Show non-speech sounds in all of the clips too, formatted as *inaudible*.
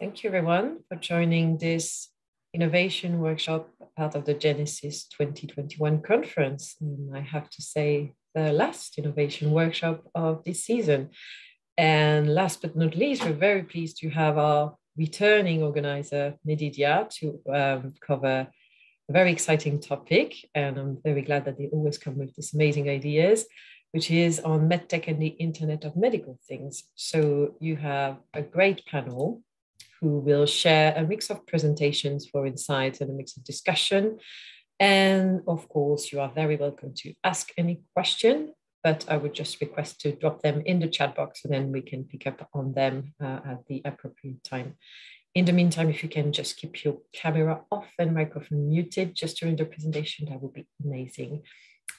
Thank you, everyone, for joining this innovation workshop part of the Genesis 2021 conference. And I have to say, the last innovation workshop of this season. And last but not least, we're very pleased to have our returning organizer, Med-Di-Dia, to um, cover a very exciting topic. And I'm very glad that they always come with these amazing ideas, which is on MedTech and the Internet of Medical Things. So you have a great panel who will share a mix of presentations for insights and a mix of discussion. And of course, you are very welcome to ask any question, but I would just request to drop them in the chat box and then we can pick up on them uh, at the appropriate time. In the meantime, if you can just keep your camera off and microphone muted just during the presentation, that would be amazing.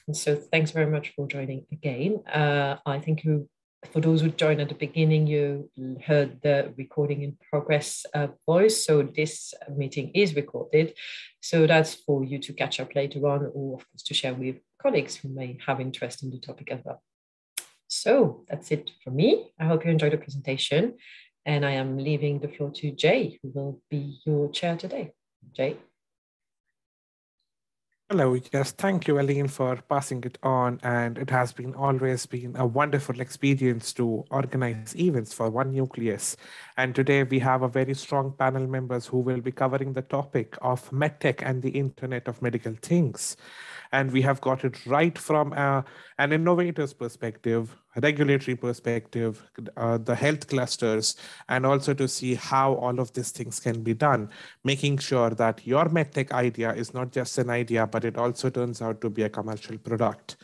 And so thanks very much for joining again. Uh, I think you for those who joined at the beginning, you heard the recording in progress uh, voice. So this meeting is recorded. So that's for you to catch up later on, or of course to share with colleagues who may have interest in the topic as well. So that's it for me. I hope you enjoyed the presentation. And I am leaving the floor to Jay, who will be your chair today. Jay. Hello, yes, thank you, Aline, for passing it on. And it has been always been a wonderful experience to organize events for One Nucleus. And today we have a very strong panel members who will be covering the topic of medtech and the Internet of Medical Things. And we have got it right from uh, an innovator's perspective, regulatory perspective, uh, the health clusters, and also to see how all of these things can be done, making sure that your medtech idea is not just an idea, but it also turns out to be a commercial product.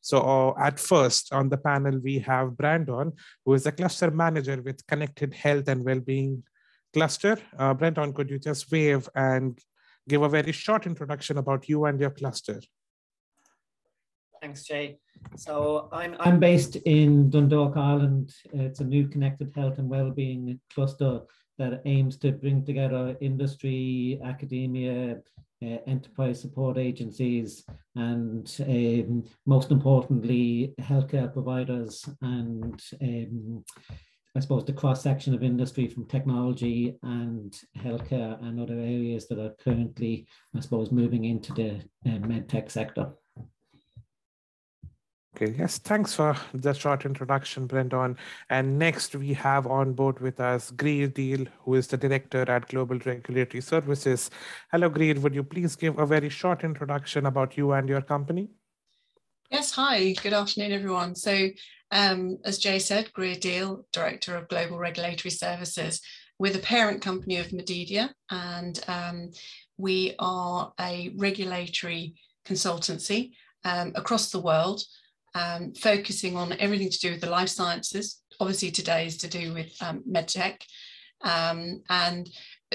So uh, at first on the panel, we have Brandon, who is a cluster manager with Connected Health and Wellbeing Cluster. Uh, Brandon, could you just wave and give a very short introduction about you and your cluster. Thanks, Jay. So I'm, I'm based in Dundalk, Ireland. It's a new connected health and well-being cluster that aims to bring together industry, academia, uh, enterprise support agencies, and um, most importantly, healthcare providers and um, I suppose, the cross section of industry from technology and healthcare and other areas that are currently, I suppose, moving into the uh, medtech sector. Okay, yes, thanks for the short introduction, Brendan. And next we have on board with us Greer Deal, who is the director at Global Regulatory Services. Hello, Greer, would you please give a very short introduction about you and your company? Yes, hi, good afternoon, everyone. So um, as Jay said, Greer Deal, Director of Global Regulatory Services, we're the parent company of Med-Di-Dia, and um, we are a regulatory consultancy um, across the world, um, focusing on everything to do with the life sciences. Obviously, today is to do with um, medtech. Um, and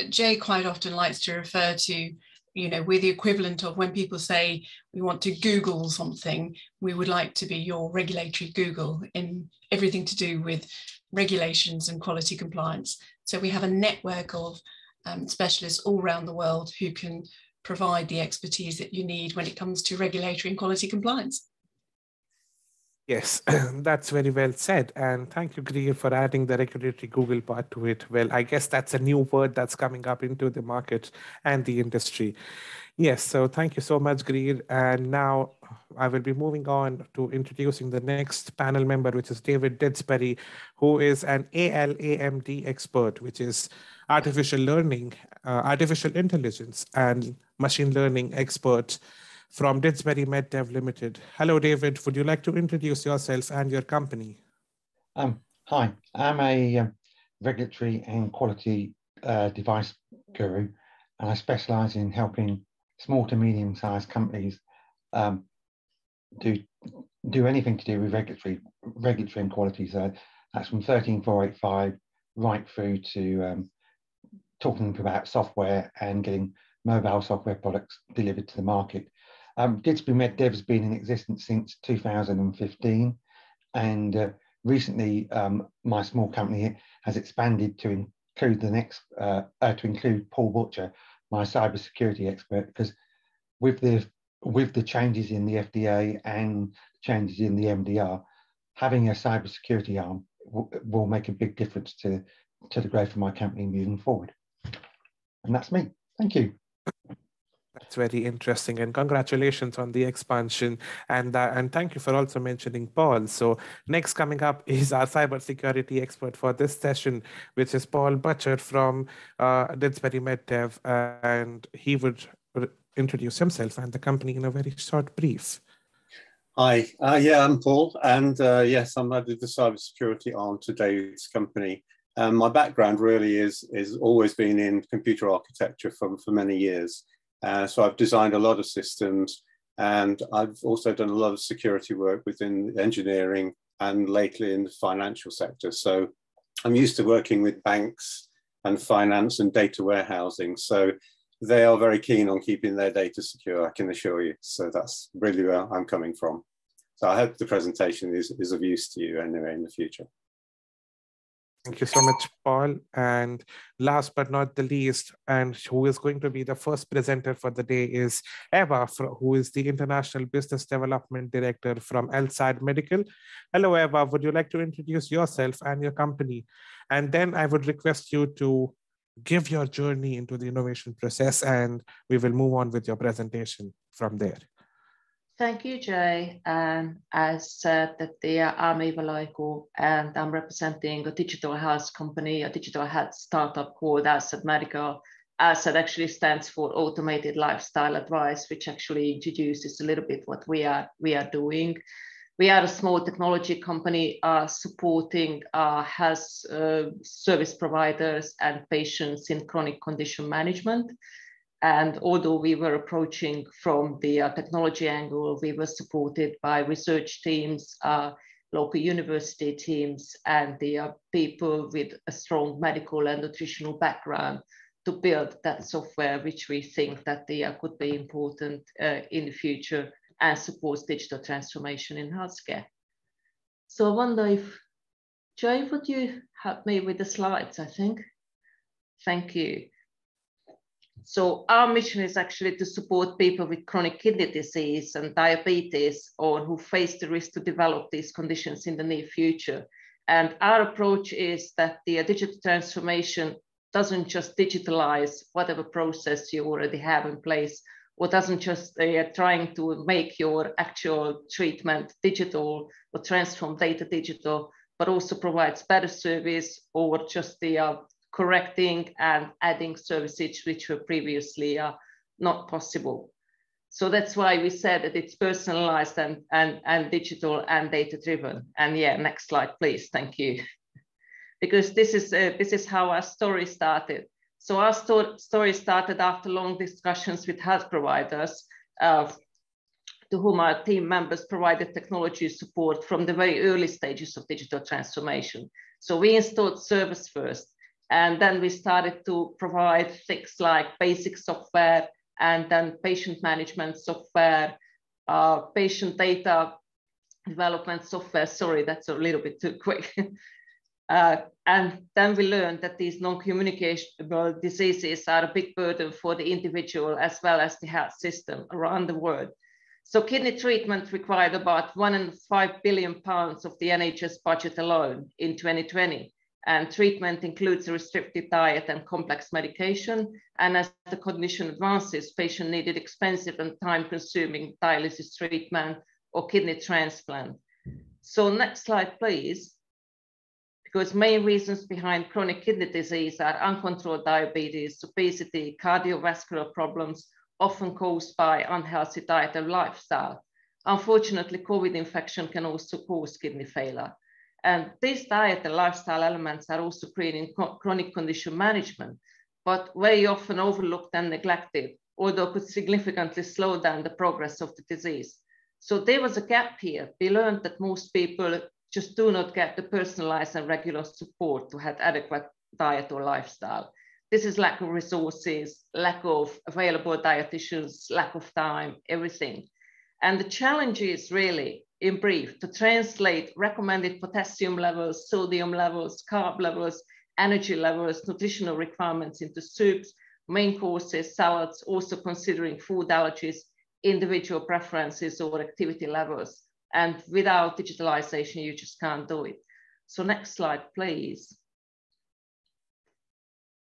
Jay quite often likes to refer to you know we're the equivalent of when people say we want to google something we would like to be your regulatory google in everything to do with regulations and quality compliance so we have a network of um, specialists all around the world who can provide the expertise that you need when it comes to regulatory and quality compliance Yes, *clears throat* that's very well said. And thank you, Greer, for adding the regulatory Google part to it. Well, I guess that's a new word that's coming up into the market and the industry. Yes, so thank you so much, Greer. And now I will be moving on to introducing the next panel member, which is David Didsbury, who is an ALAMD expert, which is artificial learning, uh, artificial intelligence, and machine learning expert from Didsbury MedDev Limited. Hello, David. Would you like to introduce yourself and your company? Um, hi, I'm a um, regulatory and quality uh, device guru, and I specialize in helping small to medium sized companies um, do do anything to do with regulatory regulatory and quality. So that's from 13485 right through to um, talking about software and getting mobile software products delivered to the market. Um, Didsbury MedDev has been in existence since 2015, and uh, recently um, my small company has expanded to include the next uh, uh, to include Paul Butcher, my cybersecurity expert, because with the with the changes in the FDA and changes in the MDR, having a cybersecurity arm will make a big difference to to the growth of my company moving forward. And that's me. Thank you. That's very interesting, and congratulations on the expansion. And uh, and thank you for also mentioning Paul. So next coming up *laughs* is our cybersecurity expert for this session, which is Paul Butcher from uh, Didsbury MedDev, and he would introduce himself and the company in a very short brief. Hi, uh, yeah, I'm Paul, and uh, yes, I'm the cybersecurity arm today's company. Um, my background really is is always been in computer architecture for, for many years. Uh, so I've designed a lot of systems and I've also done a lot of security work within engineering and lately in the financial sector. So I'm used to working with banks and finance and data warehousing. So they are very keen on keeping their data secure, I can assure you. So that's really where I'm coming from. So I hope the presentation is, is of use to you anyway in the future. Thank you so much, Paul. And last but not the least, and who is going to be the first presenter for the day is Eva, who is the International Business Development Director from Elsad Medical. Hello, Eva. Would you like to introduce yourself and your company? And then I would request you to give your journey into the innovation process, and we will move on with your presentation from there. Thank you, Jay. And as said, that the, I'm Eva Laiku, and I'm representing a digital health company, a digital health startup called Asset Medical. Asset actually stands for Automated Lifestyle Advice, which actually introduces a little bit what we are we are doing. We are a small technology company uh, supporting uh, health uh, service providers and patients in chronic condition management. And although we were approaching from the uh, technology angle, we were supported by research teams, uh, local university teams, and the uh, people with a strong medical and nutritional background to build that software, which we think that the, uh, could be important uh, in the future and supports digital transformation in healthcare. So I wonder if, Jay, would you help me with the slides, I think? Thank you. So our mission is actually to support people with chronic kidney disease and diabetes or who face the risk to develop these conditions in the near future. And our approach is that the digital transformation doesn't just digitalize whatever process you already have in place, or doesn't just uh, trying to make your actual treatment digital or transform data digital, but also provides better service or just the uh, correcting and adding services which were previously uh, not possible. So that's why we said that it's personalized and, and, and digital and data driven. And yeah, next slide, please. Thank you. *laughs* because this is, uh, this is how our story started. So our sto story started after long discussions with health providers uh, to whom our team members provided technology support from the very early stages of digital transformation. So we installed service first, and then we started to provide things like basic software and then patient management software, uh, patient data development software. Sorry, that's a little bit too quick. *laughs* uh, and then we learned that these non-communicable diseases are a big burden for the individual as well as the health system around the world. So kidney treatment required about one and five billion pounds of the NHS budget alone in 2020 and treatment includes a restricted diet and complex medication. And as the condition advances, patient needed expensive and time-consuming dialysis treatment or kidney transplant. So next slide, please. Because main reasons behind chronic kidney disease are uncontrolled diabetes, obesity, cardiovascular problems, often caused by unhealthy diet and lifestyle. Unfortunately, COVID infection can also cause kidney failure. And these diet and lifestyle elements are also creating chronic condition management, but very often overlooked and neglected, although could significantly slow down the progress of the disease. So there was a gap here. We learned that most people just do not get the personalized and regular support to have adequate diet or lifestyle. This is lack of resources, lack of available dietitians, lack of time, everything. And the challenge is really in brief, to translate recommended potassium levels, sodium levels, carb levels, energy levels, nutritional requirements into soups, main courses, salads, also considering food allergies, individual preferences or activity levels. And without digitalization, you just can't do it. So next slide, please.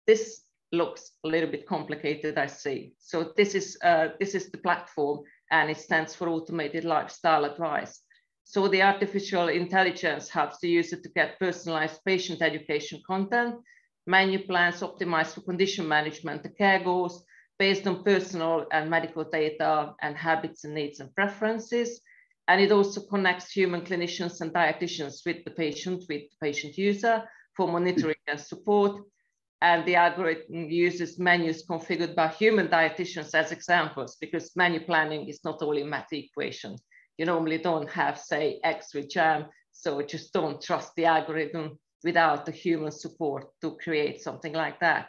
this looks a little bit complicated, I see. So this is, uh, this is the platform and it stands for Automated Lifestyle Advice. So the artificial intelligence helps the user to get personalized patient education content, menu plans optimized for condition management, the care goals based on personal and medical data and habits and needs and preferences. And it also connects human clinicians and dietitians with the patient, with the patient user for monitoring and support and the algorithm uses menus configured by human dietitians as examples because menu planning is not only math equation. You normally don't have, say, X with jam, so just don't trust the algorithm without the human support to create something like that.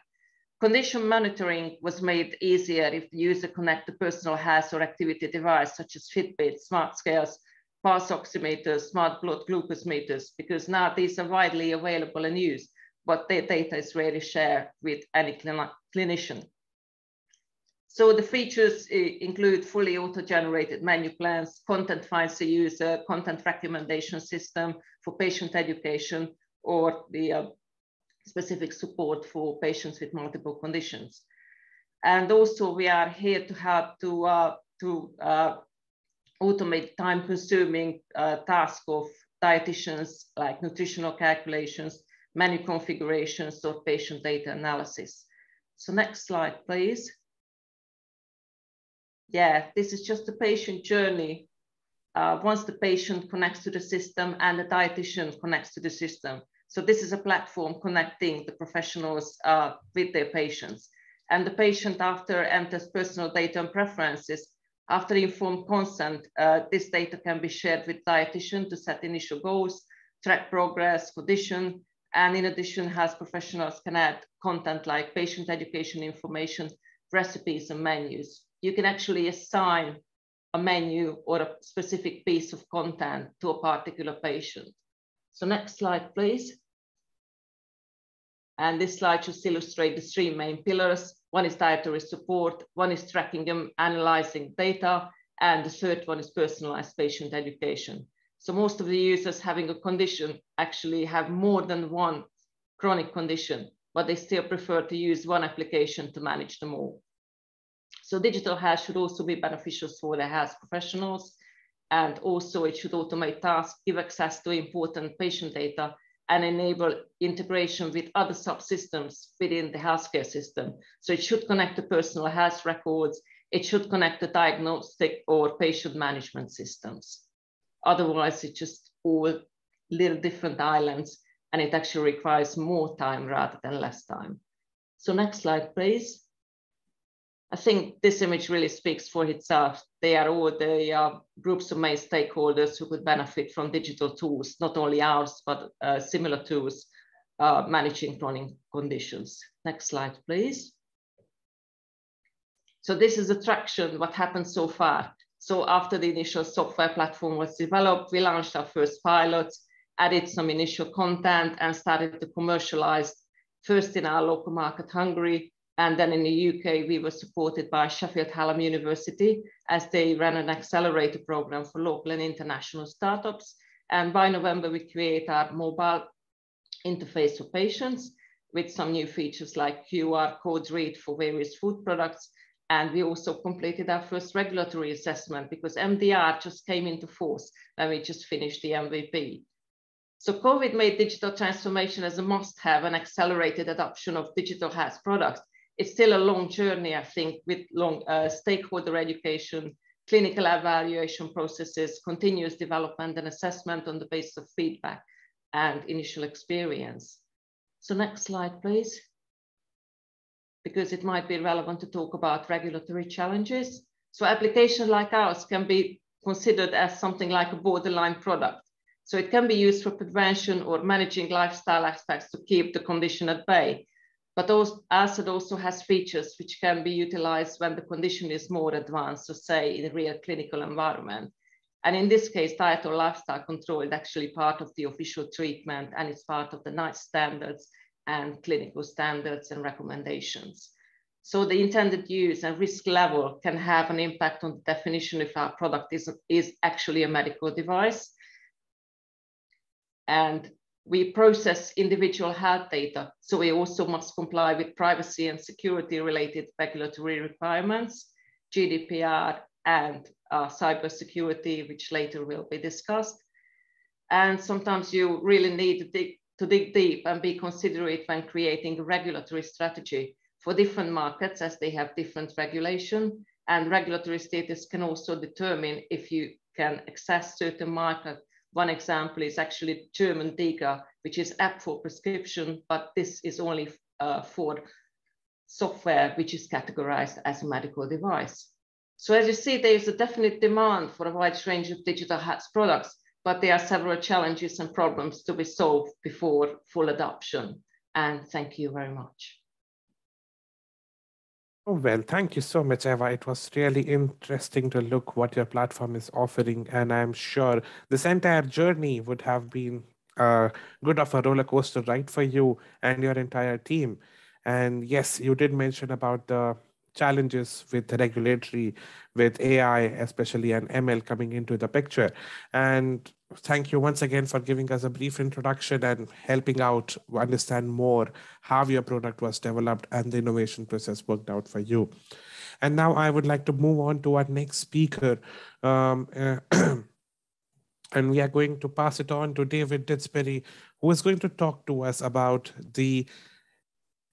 Condition monitoring was made easier if the user connect the personal health or activity device such as Fitbit, smart scales, pulse oximeters, smart blood glucose meters, because now these are widely available and used but their data is really shared with any clinician. So the features eh, include fully auto-generated menu plans, content finds the user, content recommendation system for patient education, or the uh, specific support for patients with multiple conditions. And also we are here to help to, uh, to uh, automate time-consuming uh, tasks of dietitians like nutritional calculations, menu configurations or patient data analysis. So next slide, please. Yeah, this is just the patient journey. Uh, once the patient connects to the system and the dietitian connects to the system. So this is a platform connecting the professionals uh, with their patients. And the patient after enters personal data and preferences, after informed consent, uh, this data can be shared with dietitian to set initial goals, track progress, condition, and in addition, has professionals can add content like patient education information, recipes and menus. You can actually assign a menu or a specific piece of content to a particular patient. So next slide, please. And this slide just illustrates the three main pillars. One is dietary support, one is tracking and analyzing data, and the third one is personalized patient education. So most of the users having a condition actually have more than one chronic condition, but they still prefer to use one application to manage them all. So digital health should also be beneficial for the health professionals. And also it should automate tasks, give access to important patient data and enable integration with other subsystems within the healthcare system. So it should connect to personal health records. It should connect to diagnostic or patient management systems. Otherwise, it's just all little different islands and it actually requires more time rather than less time. So next slide, please. I think this image really speaks for itself. They are all the uh, groups of main stakeholders who could benefit from digital tools, not only ours, but uh, similar tools uh, managing chronic conditions. Next slide, please. So this is the traction, what happened so far. So after the initial software platform was developed, we launched our first pilots, added some initial content and started to commercialize first in our local market, Hungary, and then in the UK, we were supported by Sheffield Hallam University as they ran an accelerator program for local and international startups. And by November, we create our mobile interface for patients with some new features like QR code read for various food products and we also completed our first regulatory assessment because MDR just came into force and we just finished the MVP. So COVID made digital transformation as a must have and accelerated adoption of digital health products. It's still a long journey, I think, with long uh, stakeholder education, clinical evaluation processes, continuous development and assessment on the basis of feedback and initial experience. So next slide, please because it might be relevant to talk about regulatory challenges. So applications like ours can be considered as something like a borderline product. So it can be used for prevention or managing lifestyle aspects to keep the condition at bay. But also, as it also has features which can be utilized when the condition is more advanced, so say in a real clinical environment. And in this case, diet or lifestyle control is actually part of the official treatment and it's part of the NICE standards and clinical standards and recommendations. So the intended use and risk level can have an impact on the definition if our product is, is actually a medical device. And we process individual health data, so we also must comply with privacy and security related regulatory requirements, GDPR and uh, cybersecurity, which later will be discussed. And sometimes you really need to dig, deep and be considerate when creating a regulatory strategy for different markets as they have different regulation and regulatory status can also determine if you can access certain market. One example is actually German DiGA, which is app for prescription, but this is only uh, for software which is categorized as a medical device. So as you see, there is a definite demand for a wide range of digital health products, but there are several challenges and problems to be solved before full adoption. And thank you very much. Oh, well, thank you so much, Eva. It was really interesting to look what your platform is offering. And I'm sure this entire journey would have been a good of a roller coaster ride for you and your entire team. And yes, you did mention about the challenges with regulatory, with AI, especially and ML coming into the picture. And thank you once again for giving us a brief introduction and helping out understand more how your product was developed and the innovation process worked out for you. And now I would like to move on to our next speaker. Um, uh, *clears throat* and we are going to pass it on to David Didsbury, who is going to talk to us about the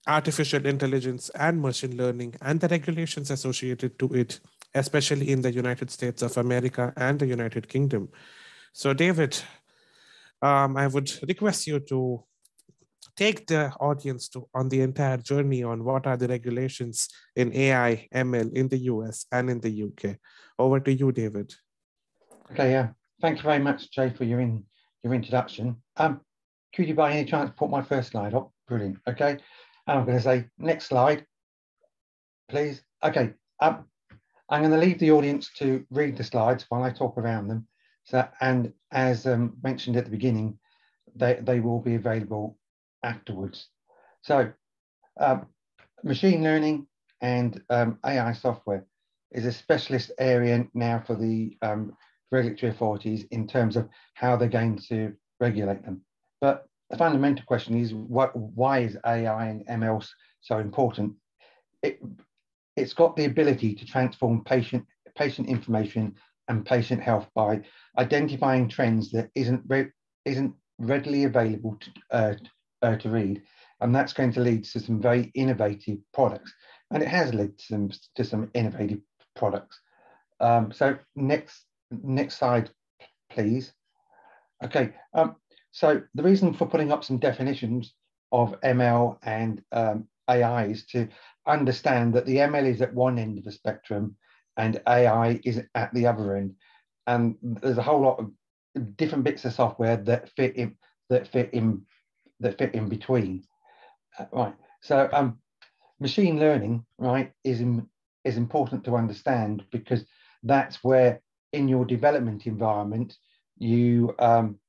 artificial intelligence and machine learning and the regulations associated to it, especially in the United States of America and the United Kingdom. So, David, um, I would request you to take the audience to on the entire journey on what are the regulations in AI, ML in the US and in the UK. Over to you, David. Okay, yeah. Thank you very much, Jay, for your in your introduction. Um, could you by any chance put my first slide up? Brilliant. Okay. And I'm going to say, next slide, please. Okay, um, I'm going to leave the audience to read the slides while I talk around them. So, and as um, mentioned at the beginning, they, they will be available afterwards. So, um, machine learning and um, AI software is a specialist area now for the um, regulatory authorities in terms of how they're going to regulate them. But the fundamental question is what, why is AI and ML so important? It, it's got the ability to transform patient, patient information and patient health by identifying trends that isn't, re, isn't readily available to, uh, uh, to read. And that's going to lead to some very innovative products. And it has led to some, to some innovative products. Um, so next, next slide, please. Okay, um, so the reason for putting up some definitions of ML and um, AI is to understand that the ML is at one end of the spectrum and AI is at the other end. And there's a whole lot of different bits of software that fit in that fit in that fit in between. Uh, right. So um, machine learning, right, is in, is important to understand because that's where in your development environment you um,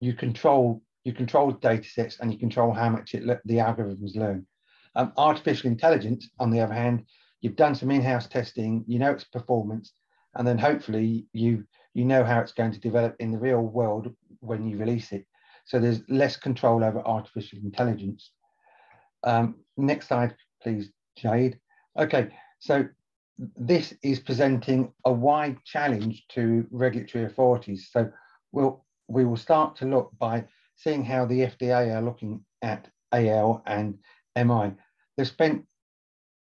you control you control data sets and you control how much it the algorithms learn. Um, artificial intelligence, on the other hand, you've done some in-house testing, you know its performance, and then hopefully you you know how it's going to develop in the real world when you release it. So there's less control over artificial intelligence. Um, next slide, please, Jade. Okay, so this is presenting a wide challenge to regulatory authorities. So we'll we will start to look by seeing how the FDA are looking at AL and MI. They've spent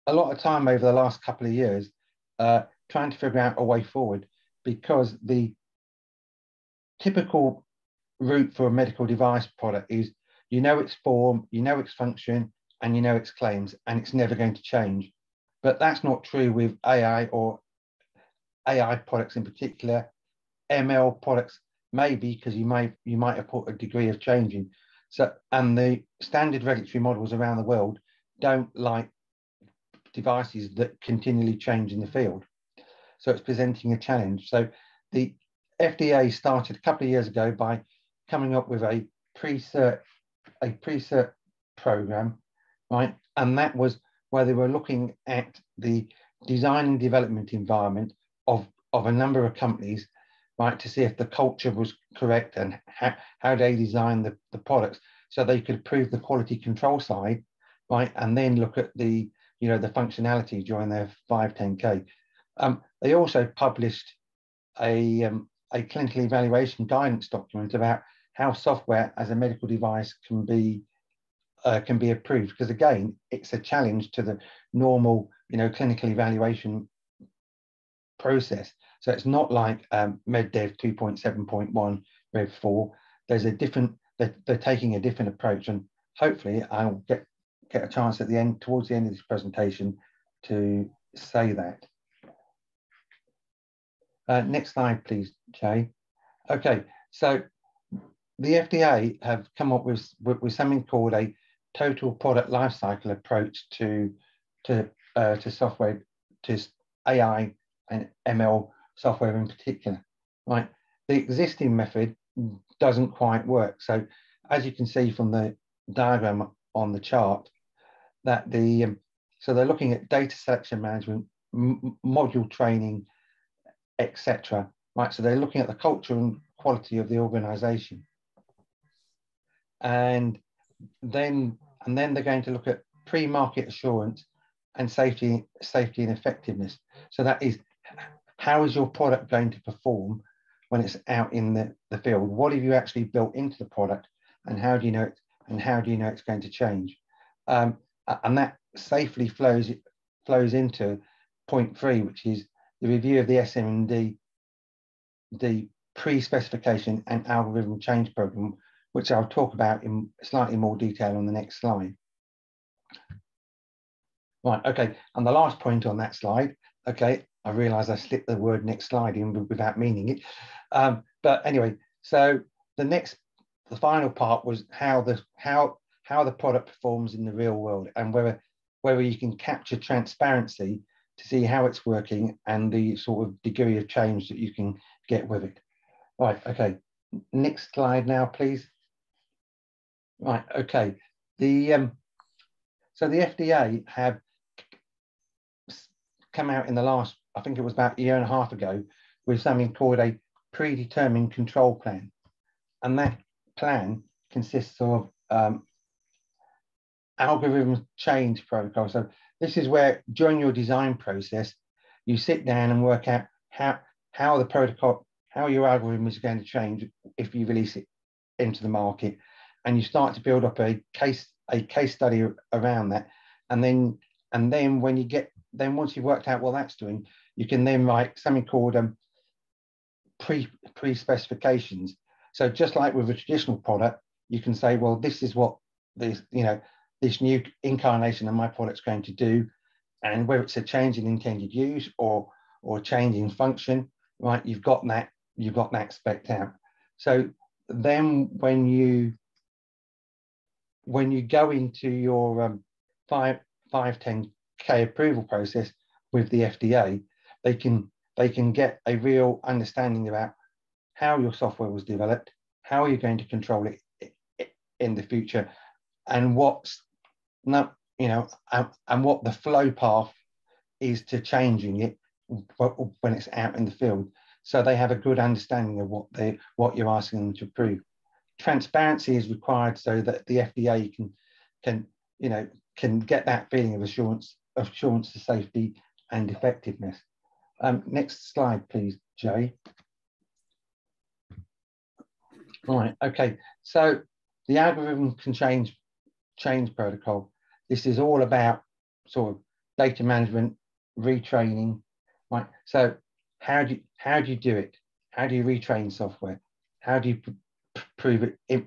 a lot of time over the last couple of years uh, trying to figure out a way forward because the typical route for a medical device product is you know its form, you know its function, and you know its claims, and it's never going to change. But that's not true with AI or AI products in particular. ML products maybe because you might you might have put a degree of change in. So and the standard regulatory models around the world don't like devices that continually change in the field. So it's presenting a challenge. So the FDA started a couple of years ago by coming up with a pre-cert a pre-cert program, right? And that was where they were looking at the design and development environment of, of a number of companies right, to see if the culture was correct and how, how they designed the, the products so they could approve the quality control side, right, and then look at the, you know, the functionality during their 510K. Um, they also published a, um, a clinical evaluation guidance document about how software as a medical device can be uh, can be approved because again it's a challenge to the normal you know clinical evaluation process so it's not like um, meddev 2.7.1 rev 4 there's a different they're, they're taking a different approach and hopefully i'll get get a chance at the end towards the end of this presentation to say that uh, next slide please jay okay so the fda have come up with, with, something called a total product lifecycle approach to to uh, to software to AI and ML software in particular. Right, the existing method doesn't quite work. So as you can see from the diagram on the chart, that the um, so they're looking at data selection management, module training, etc. Right, so they're looking at the culture and quality of the organization. And then and then they're going to look at pre-market assurance and safety, safety and effectiveness. So that is how is your product going to perform when it's out in the, the field? What have you actually built into the product and how do you know it and how do you know it's going to change? Um, and that safely flows flows into point three, which is the review of the SMD, the pre-specification and algorithm change program, which I'll talk about in slightly more detail on the next slide. Right, okay, and the last point on that slide, okay, I realize I slipped the word next slide in without meaning it. Um, but anyway, so the next, the final part was how the how how the product performs in the real world and whether whether you can capture transparency to see how it's working and the sort of degree of change that you can get with it. Right, okay, next slide now, please. Right, okay. The um, so the FDA have come out in the last, I think it was about a year and a half ago, with something called a predetermined control plan, and that plan consists of um, algorithm change protocol. So this is where during your design process, you sit down and work out how how the protocol, how your algorithm is going to change if you release it into the market. And you start to build up a case a case study around that. And then and then when you get then once you've worked out what that's doing you can then write something called um, pre pre specifications so just like with a traditional product you can say well this is what this you know this new incarnation of my product's going to do and whether it's a change in intended use or or change in function right you've got that you've got that spec out. So then when you when you go into your um, 5, 510K approval process with the FDA, they can, they can get a real understanding about how your software was developed, how are you going to control it in the future, and what's not, you know, and, and what the flow path is to changing it when it's out in the field. So they have a good understanding of what they what you're asking them to approve transparency is required so that the FDA can can you know can get that feeling of assurance assurance to safety and effectiveness. Um, next slide, please, Jay. All right, okay. So the algorithm can change change protocol. This is all about sort of data management, retraining, right? So how do you, how do you do it? How do you retrain software? How do you prove it,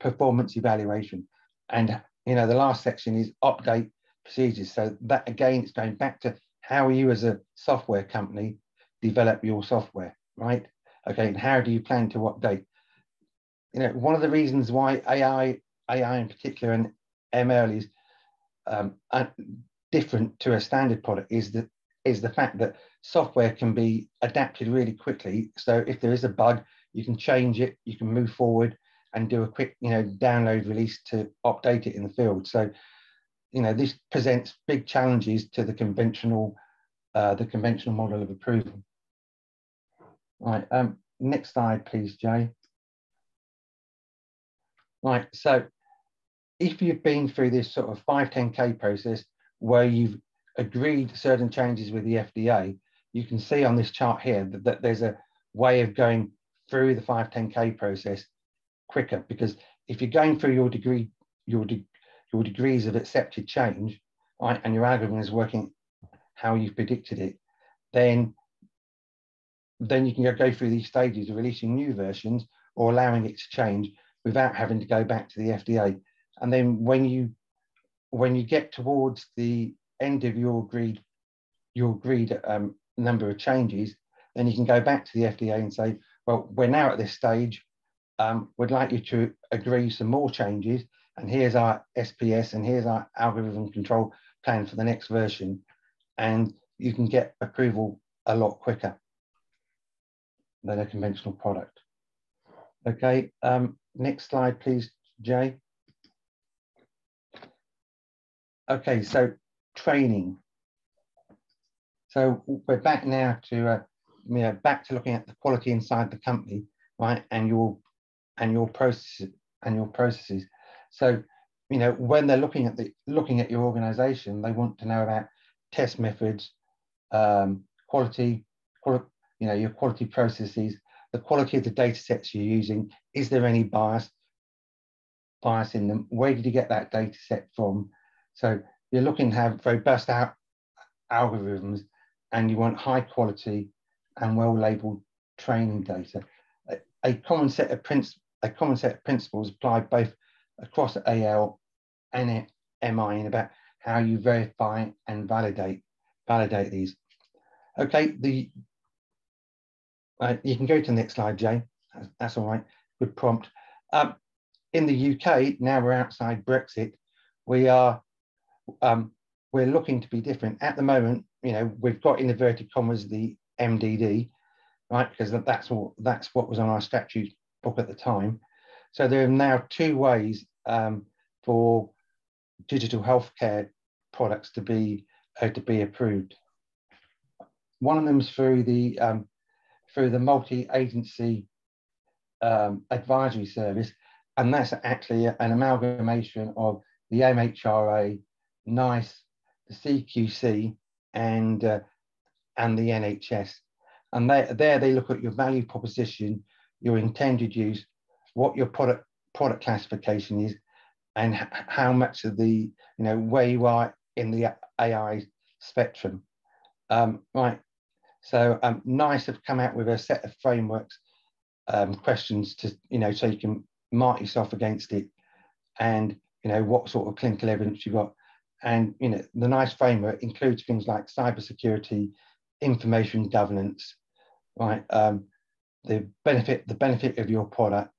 performance evaluation. And you know, the last section is update procedures. So that again, it's going back to how you as a software company develop your software, right? Okay, and how do you plan to update? You know, one of the reasons why AI, AI in particular, and ML is um, different to a standard product is that is the fact that software can be adapted really quickly. So if there is a bug, you can change it, you can move forward and do a quick, you know, download release to update it in the field. So, you know, this presents big challenges to the conventional, uh, the conventional model of approval. Right, um, next slide, please, Jay. Right, so if you've been through this sort of 510K process where you've agreed certain changes with the FDA, you can see on this chart here that, that there's a way of going through the 510K process quicker because if you're going through your degree, your, de your degrees of accepted change, right, and your algorithm is working how you've predicted it, then then you can go through these stages of releasing new versions or allowing it to change without having to go back to the FDA. And then when you when you get towards the end of your agreed your agreed um, number of changes, then you can go back to the FDA and say, well, we're now at this stage. Um, we'd like you to agree some more changes, and here's our SPS, and here's our algorithm control plan for the next version, and you can get approval a lot quicker than a conventional product. Okay, um, next slide, please, Jay. Okay, so training. So we're back now to uh, you know, back to looking at the quality inside the company, right? And your and your processes and your processes. So, you know, when they're looking at the looking at your organization, they want to know about test methods, um, quality, quali you know, your quality processes, the quality of the data sets you're using. Is there any bias bias in them? Where did you get that data set from? So you're looking to have robust out algorithms and you want high quality and well-labeled training data. A, a, common set of principles a common set of principles applied both across AL and MI in about how you verify and validate validate these. Okay, the uh, you can go to the next slide, Jay. That's, that's all right. Good prompt. Um, in the UK, now we're outside Brexit, we are um, we're looking to be different. At the moment, you know, we've got in inverted commas the MDD, right? Because that's what that's what was on our statute book at the time. So there are now two ways um, for digital healthcare products to be uh, to be approved. One of them is through the um, through the multi-agency um, advisory service, and that's actually an amalgamation of the MHRA, NICE, the CQC, and uh, and the NHS. And they, there they look at your value proposition, your intended use, what your product product classification is, and how much of the you know where you are in the AI spectrum. Um, right. So um, NICE have come out with a set of frameworks um, questions to you know so you can mark yourself against it, and you know what sort of clinical evidence you've got and you know, the NICE framework includes things like cybersecurity, information governance, right? Um, the benefit, the benefit of your product,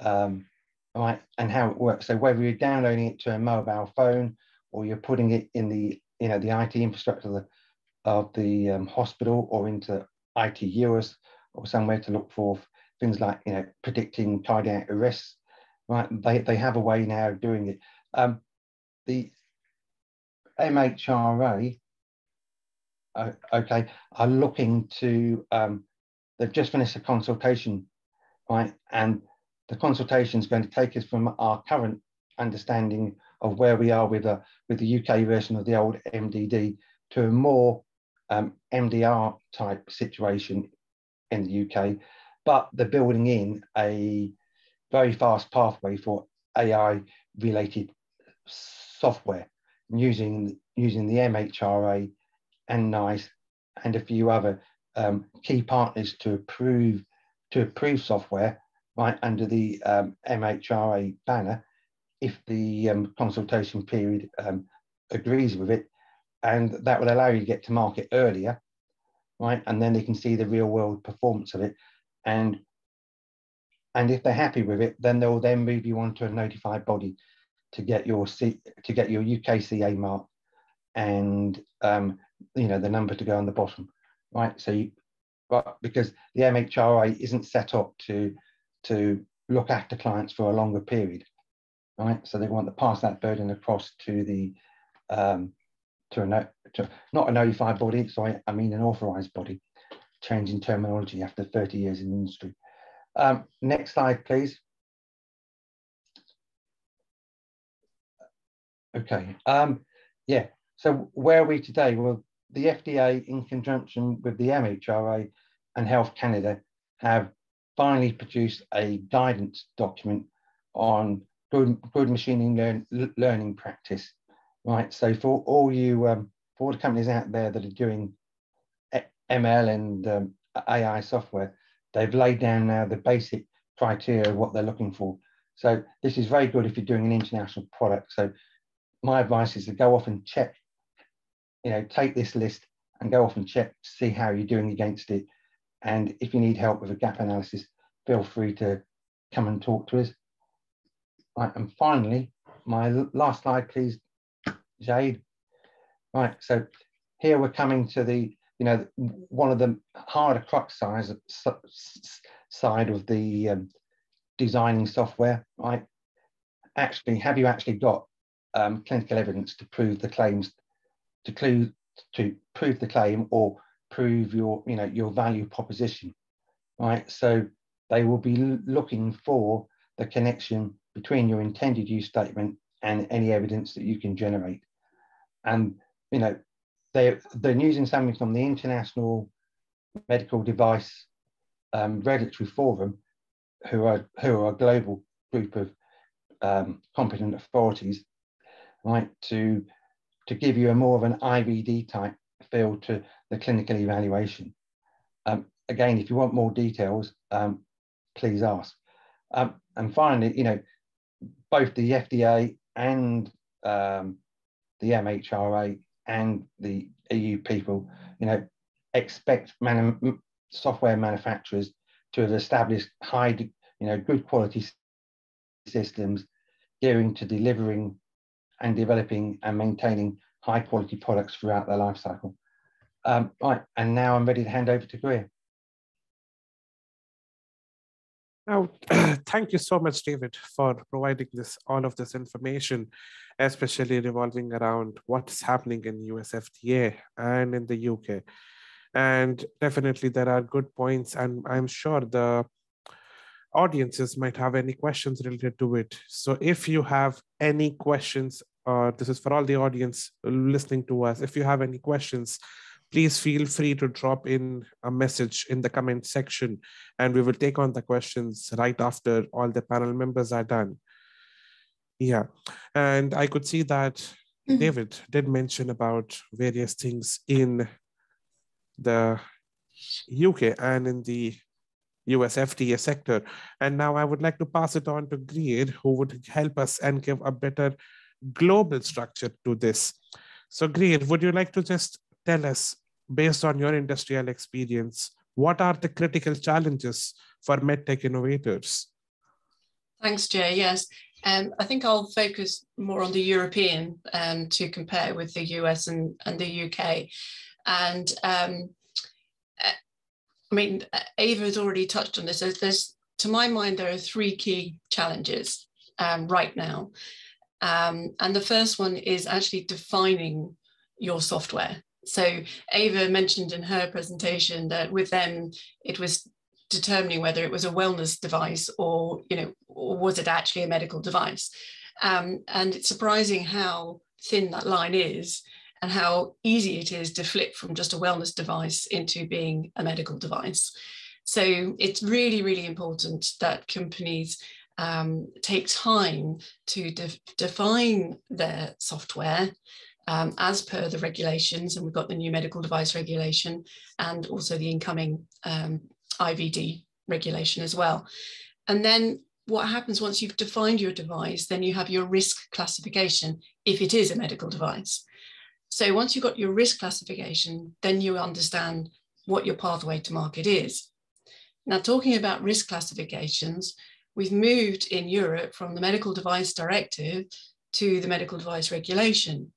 um, right, and how it works. So whether you're downloading it to a mobile phone or you're putting it in the, you know, the IT infrastructure of the, of the um, hospital or into IT ITUs or somewhere to look for things like, you know, predicting cardiac arrests, right? They, they have a way now of doing it. Um, the MHRA, uh, okay, are looking to, um, they've just finished a consultation, right? And the consultation is going to take us from our current understanding of where we are with, a, with the UK version of the old MDD to a more um, MDR type situation in the UK, but they're building in a very fast pathway for AI related software using using the MHRA and NICE and a few other um, key partners to approve to approve software right under the um, MHRA banner if the um, consultation period um, agrees with it. And that will allow you to get to market earlier right and then they can see the real world performance of it. And and if they're happy with it then they'll then move you on to a notified body to get your C, to get your UKCA mark and um, you know the number to go on the bottom, right? So, you, but because the MHRA isn't set up to to look after clients for a longer period, right? So they want to pass that burden across to the um, to a to not a notified body, sorry, I mean an authorised body. change in terminology after 30 years in the industry. Um, next slide, please. Okay, um, yeah, so where are we today? Well, the FDA, in conjunction with the MHRA and Health Canada, have finally produced a guidance document on good, good machine learn, learning practice, right? So for all you, um, for all the companies out there that are doing ML and um, AI software, they've laid down now the basic criteria of what they're looking for. So this is very good if you're doing an international product. So my advice is to go off and check, you know, take this list and go off and check, see how you're doing against it. And if you need help with a gap analysis, feel free to come and talk to us. Right, and finally, my last slide, please, Jade. Right, so here we're coming to the, you know, one of the harder crux size, side of the um, designing software, right? Actually, have you actually got um, clinical evidence to prove the claims, to, clue, to prove the claim or prove your, you know, your value proposition, right? So they will be looking for the connection between your intended use statement and any evidence that you can generate. And, you know, they, they're using something from the International Medical Device um, Regulatory Forum, who are, who are a global group of um, competent authorities right, to, to give you a more of an IVD type feel to the clinical evaluation. Um, again, if you want more details, um, please ask. Um, and finally, you know, both the FDA and um, the MHRA and the EU people, you know, expect software manufacturers to have established high, you know, good quality systems gearing to delivering and developing and maintaining high quality products throughout their life cycle. Um, right, and now I'm ready to hand over to Greer. Now, *clears throat* thank you so much, David, for providing this all of this information, especially revolving around what's happening in US FDA and in the UK. And definitely there are good points, and I'm sure the audiences might have any questions related to it. So if you have any questions, uh, this is for all the audience listening to us. If you have any questions, please feel free to drop in a message in the comment section and we will take on the questions right after all the panel members are done. Yeah, and I could see that mm-hmm. David did mention about various things in the UK and in the US FDA sector. And now I would like to pass it on to Greer, who would help us and give a better global structure to this. So, Greer, would you like to just tell us, based on your industrial experience, what are the critical challenges for medtech innovators? Thanks, Jay. Yes, um, I think I'll focus more on the European um, to compare with the US and, and the UK. And um, I mean, Ava has already touched on this. There's, there's to my mind, there are three key challenges um, right now. Um, and the first one is actually defining your software. So Ava mentioned in her presentation that with them, it was determining whether it was a wellness device or, you know, or was it actually a medical device? Um, and it's surprising how thin that line is and how easy it is to flip from just a wellness device into being a medical device. So it's really, really important that companies um, take time to de define their software um, as per the regulations. And we've got the new medical device regulation and also the incoming um, IVD regulation as well. And then what happens once you've defined your device, then you have your risk classification if it is a medical device. So once you've got your risk classification, then you understand what your pathway to market is. Now, talking about risk classifications, we've moved in Europe from the Medical Device Directive to the Medical Device Regulation.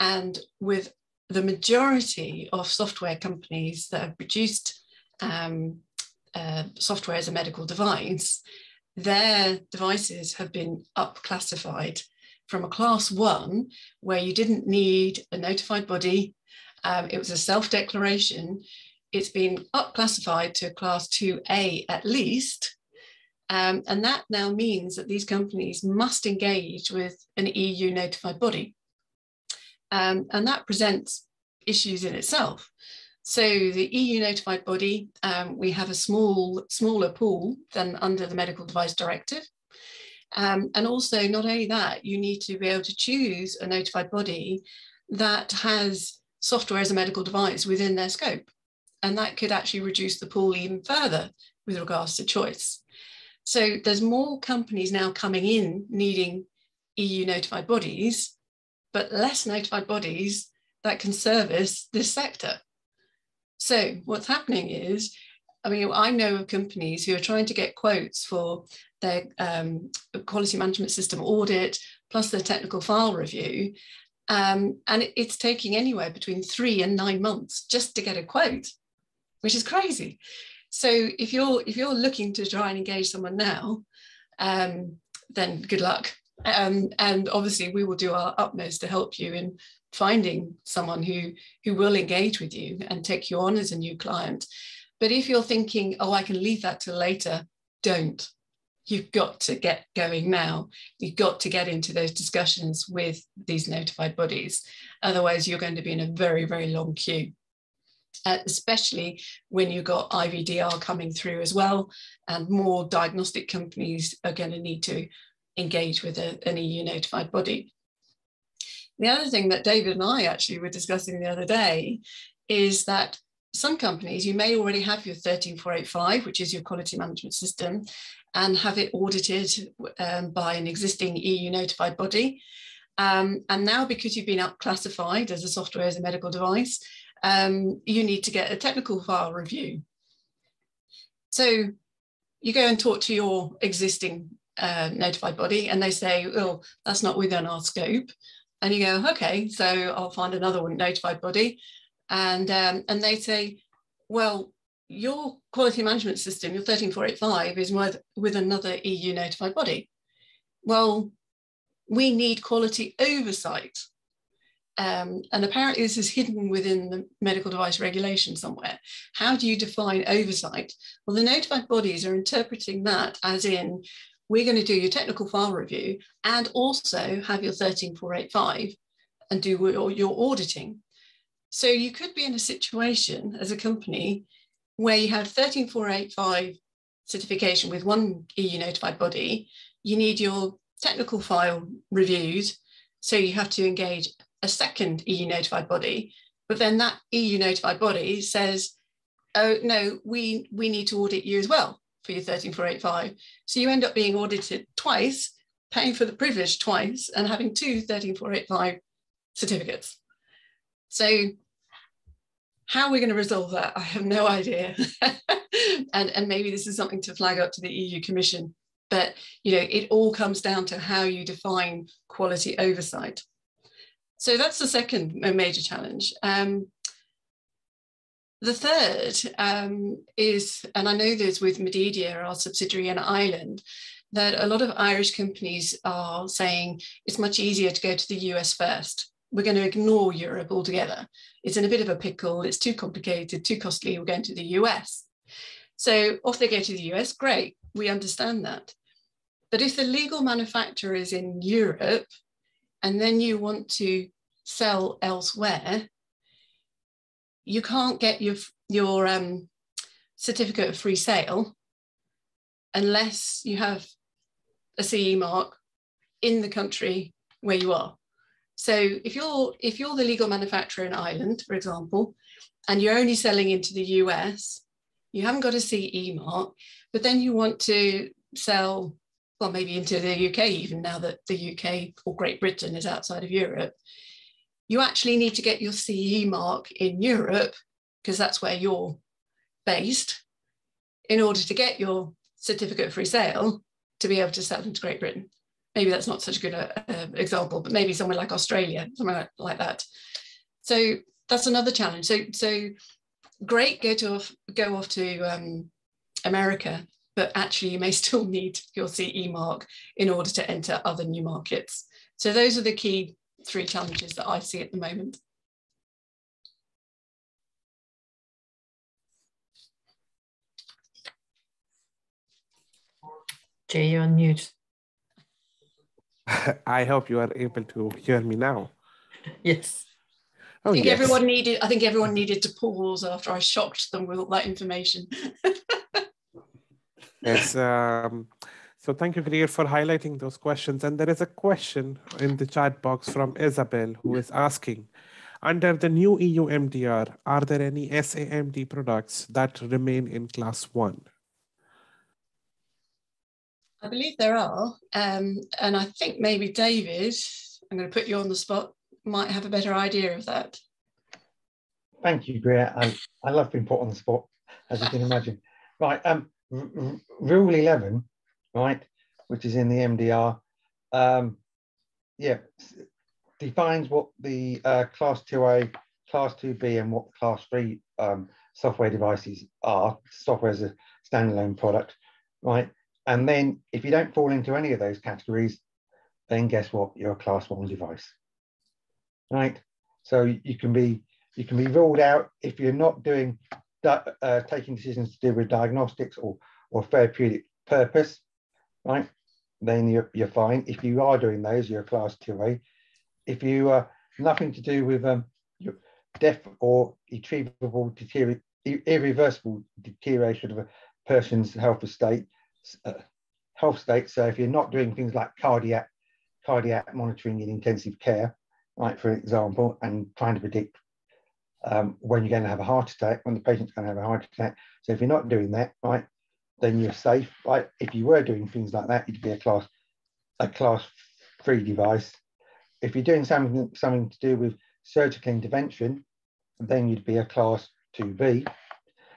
And with the majority of software companies that have produced um, uh, software as a medical device, their devices have been up classified from a class one, where you didn't need a notified body, um, it was a self declaration. it's been up classified to class 2A at least. Um, and that now means that these companies must engage with an EU notified body. Um, and that presents issues in itself. So the EU notified body, um, we have a small, smaller pool than under the Medical Device Directive. Um, and also not only that, you need to be able to choose a notified body that has software as a medical device within their scope. And that could actually reduce the pool even further with regards to choice. So there's more companies now coming in needing EU notified bodies, but less notified bodies that can service this sector. So what's happening is, I mean, I know of companies who are trying to get quotes for their um, quality management system audit plus their technical file review. Um, and it's taking anywhere between three and nine months just to get a quote, which is crazy. So if you're if you're looking to try and engage someone now, um, then good luck. Um, and obviously we will do our utmost to help you in finding someone who who will engage with you and take you on as a new client. But if you're thinking, oh, I can leave that till later, don't you've got to get going now. You've got to get into those discussions with these notified bodies. Otherwise, you're going to be in a very, very long queue. Uh, especially when you've got IVDR coming through as well, and more diagnostic companies are going to need to engage with a, an EU notified body. The other thing that David and I actually were discussing the other day is that some companies, you may already have your 13485, which is your quality management system, and have it audited um, by an existing EU notified body. Um, and now, because you've been up classified as a software as a medical device, um, you need to get a technical file review. So you go and talk to your existing uh, notified body, and they say, "Oh, that's not within our scope." And you go, "Okay, so I'll find another notified body," and um, and they say, "Well, your quality management system, your 13485, is with, with another EU notified body. Well, we need quality oversight. Um, and apparently this is hidden within the medical device regulation somewhere. How do you define oversight? Well, the notified bodies are interpreting that as in, we're going to do your technical file review and also have your 13485 and do your, your auditing. So you could be in a situation as a company where you have 13485 certification with one EU notified body, you need your technical file reviewed. So you have to engage a second EU notified body, but then that EU notified body says, oh no, we, we need to audit you as well for your 13485. So you end up being audited twice, paying for the privilege twice and having two 13485 certificates. So how we're going to resolve that, I have no idea. *laughs* and, and maybe this is something to flag up to the EU Commission. But you know, it all comes down to how you define quality oversight. So that's the second major challenge. Um, the third um, is, and I know this with Med-Di-Dia, our subsidiary in Ireland, that a lot of Irish companies are saying it's much easier to go to the US first we're going to ignore Europe altogether. It's in a bit of a pickle. It's too complicated, too costly. We're going to the US. So off they go to the US. Great. We understand that. But if the legal manufacturer is in Europe and then you want to sell elsewhere, you can't get your, your um, certificate of free sale unless you have a CE mark in the country where you are. So if you're if you're the legal manufacturer in Ireland, for example, and you're only selling into the US, you haven't got a CE mark, but then you want to sell, well, maybe into the UK, even now that the UK or Great Britain is outside of Europe, you actually need to get your CE mark in Europe because that's where you're based in order to get your certificate of free sale to be able to sell into Great Britain maybe that's not such a good uh, um, example, but maybe somewhere like Australia, somewhere like that. So that's another challenge. So so great, go to off, go off to um, America, but actually you may *laughs* still need your CE mark in order to enter other new markets. So those are the key three challenges that I see at the moment. Jay, you're on mute. *laughs* I hope you are able to hear me now. Yes. Oh, I think yes. everyone needed. I think everyone needed to pause after I shocked them with all that information. *laughs* Yes. Um, so thank you, Greer, for highlighting those questions. And there is a question in the chat box from Isabel who is asking, under the new EU MDR, are there any SAMD products that remain in class one? I believe there are, um, and I think maybe David. I'm going to put you on the spot. Might have a better idea of that. Thank you, Greer. I, I love being put on the spot, as you can imagine. *laughs* Right, um, Rule 11, right, which is in the MDR, um, yeah, defines what the uh, Class 2A, Class 2B, and what Class 3 um, software devices are. Software is a standalone product, right? And then if you don't fall into any of those categories, then guess what? You're a Class 1 device, right? So you can be you can be ruled out if you're not doing uh, taking decisions to do with diagnostics or or therapeutic purpose, right? Then you're you're fine. If you are doing those, you're a class two A. If you are nothing to do with um death or irreversible deterioration of a person's health estate, uh, health state. So if you're not doing things like cardiac cardiac monitoring in intensive care, like for example, and trying to predict um, when you're going to have a heart attack, when the patient's going to have a heart attack. So if you're not doing that, right, then you're safe, right? If you were doing things like that, you'd be a class a class three device. If you're doing something something to do with surgical intervention, then you'd be a class two B.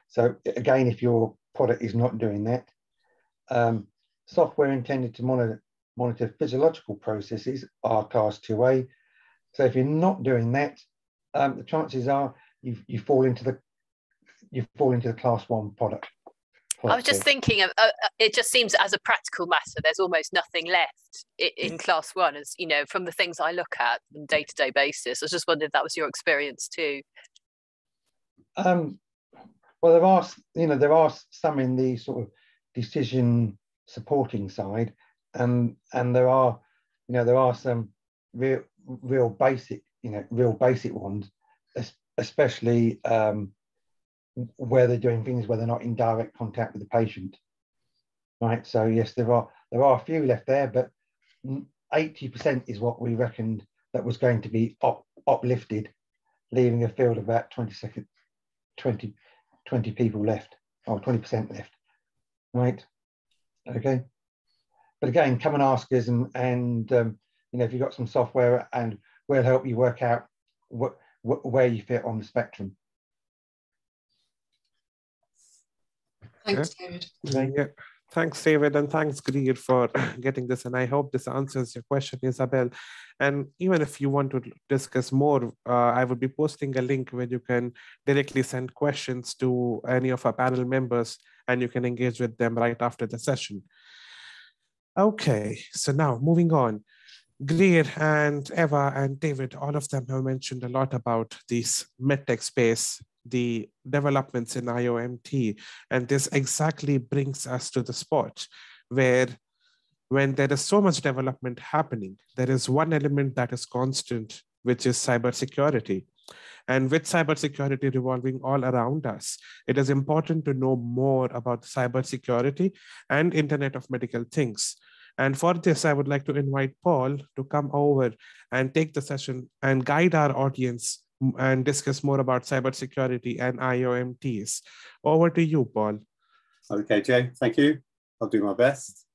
So again, if your product is not doing that, um, software intended to monitor monitor physiological processes are class two A. So if you're not doing that, um, the chances are you you fall into the you fall into the class one product. I was just thinking of uh, uh, it. Just seems as a practical matter, there's almost nothing left i- in class one, as you know, from the things I look at on day to day basis. I was just wondering if that was your experience too. Um, well, there are, you know, there are some in the sort of decision supporting side, and and there are, you know, there are some real, real basic, you know, real basic ones, especially um, where they're doing things where they're not in direct contact with the patient. Right. So yes, there are there are a few left there, but eighty percent is what we reckoned that was going to be up, uplifted, leaving a field of about 20 second, 20, 20 people left, or 20% left, right? Okay. But again, come and ask us and, and um, you know, if you've got some software and we'll help you work out what, what, where you fit on the spectrum. Thanks, David. Okay. Yeah. Thanks, David, and thanks, Greer, for *laughs* getting this. And I hope this answers your question, Isabel. And even if you want to discuss more, uh, I would be posting a link where you can directly send questions to any of our panel members and you can engage with them right after the session. Okay, so now moving on. Greer and Eva and David, all of them have mentioned a lot about this medtech space, the developments in IOMT, and this exactly brings us to the spot where when there is so much development happening, there is one element that is constant, which is cybersecurity. And with cybersecurity revolving all around us, it is important to know more about cybersecurity and Internet of Medical Things. And for this, I would like to invite Paul to come over and take the session and guide our audience and discuss more about cybersecurity and IOMTs. Over to you, Paul. Okay, Jay, thank you. I'll do my best.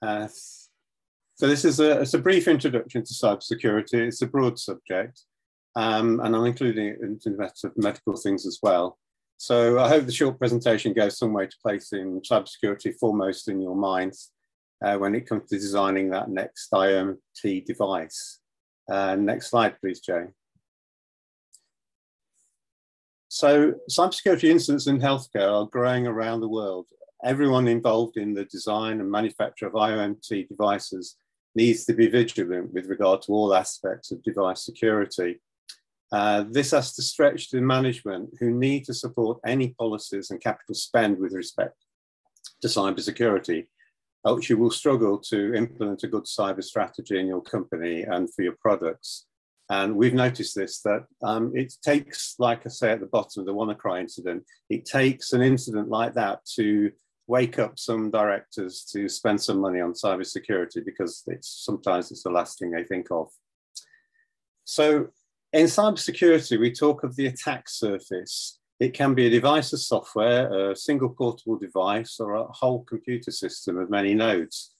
Uh, so this is a, it's a brief introduction to cybersecurity. It's a broad subject, um, and I'm including it into of medical things as well. So I hope the short presentation goes some way to placing cybersecurity foremost in your minds uh, when it comes to designing that next IoT device. Uh, next slide, please, Jay. So cybersecurity incidents in healthcare are growing around the world. Everyone involved in the design and manufacture of IoMT devices needs to be vigilant with regard to all aspects of device security. Uh, this has to stretch to management who need to support any policies and capital spend with respect to cybersecurity. which you will struggle to implement a good cyber strategy in your company and for your products. And we've noticed this that um, it takes, like I say at the bottom of the WannaCry incident, it takes an incident like that to wake up some directors to spend some money on cybersecurity because it's sometimes it's the last thing they think of. So in cybersecurity, we talk of the attack surface. It can be a device of software, a single portable device, or a whole computer system of many nodes.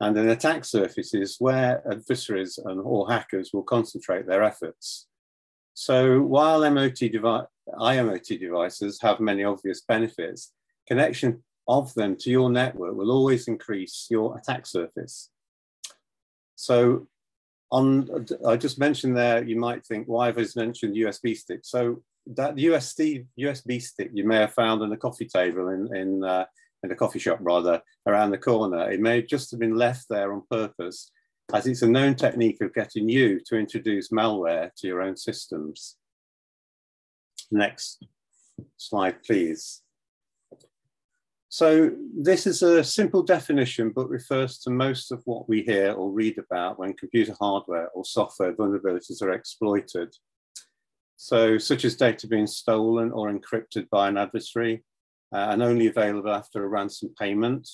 And an attack surface is where adversaries and all hackers will concentrate their efforts. So while MOT IMOT devices have many obvious benefits, connection of them to your network will always increase your attack surface. So on, I just mentioned there, you might think, why have I mentioned USB stick? So that USB, USB stick you may have found on a coffee table in, in uh, in a coffee shop rather around the corner. It may just have been left there on purpose as it's a known technique of getting you to introduce malware to your own systems. Next slide, please. So this is a simple definition, but refers to most of what we hear or read about when computer hardware or software vulnerabilities are exploited. So such as data being stolen or encrypted by an adversary, uh, and only available after a ransom payment,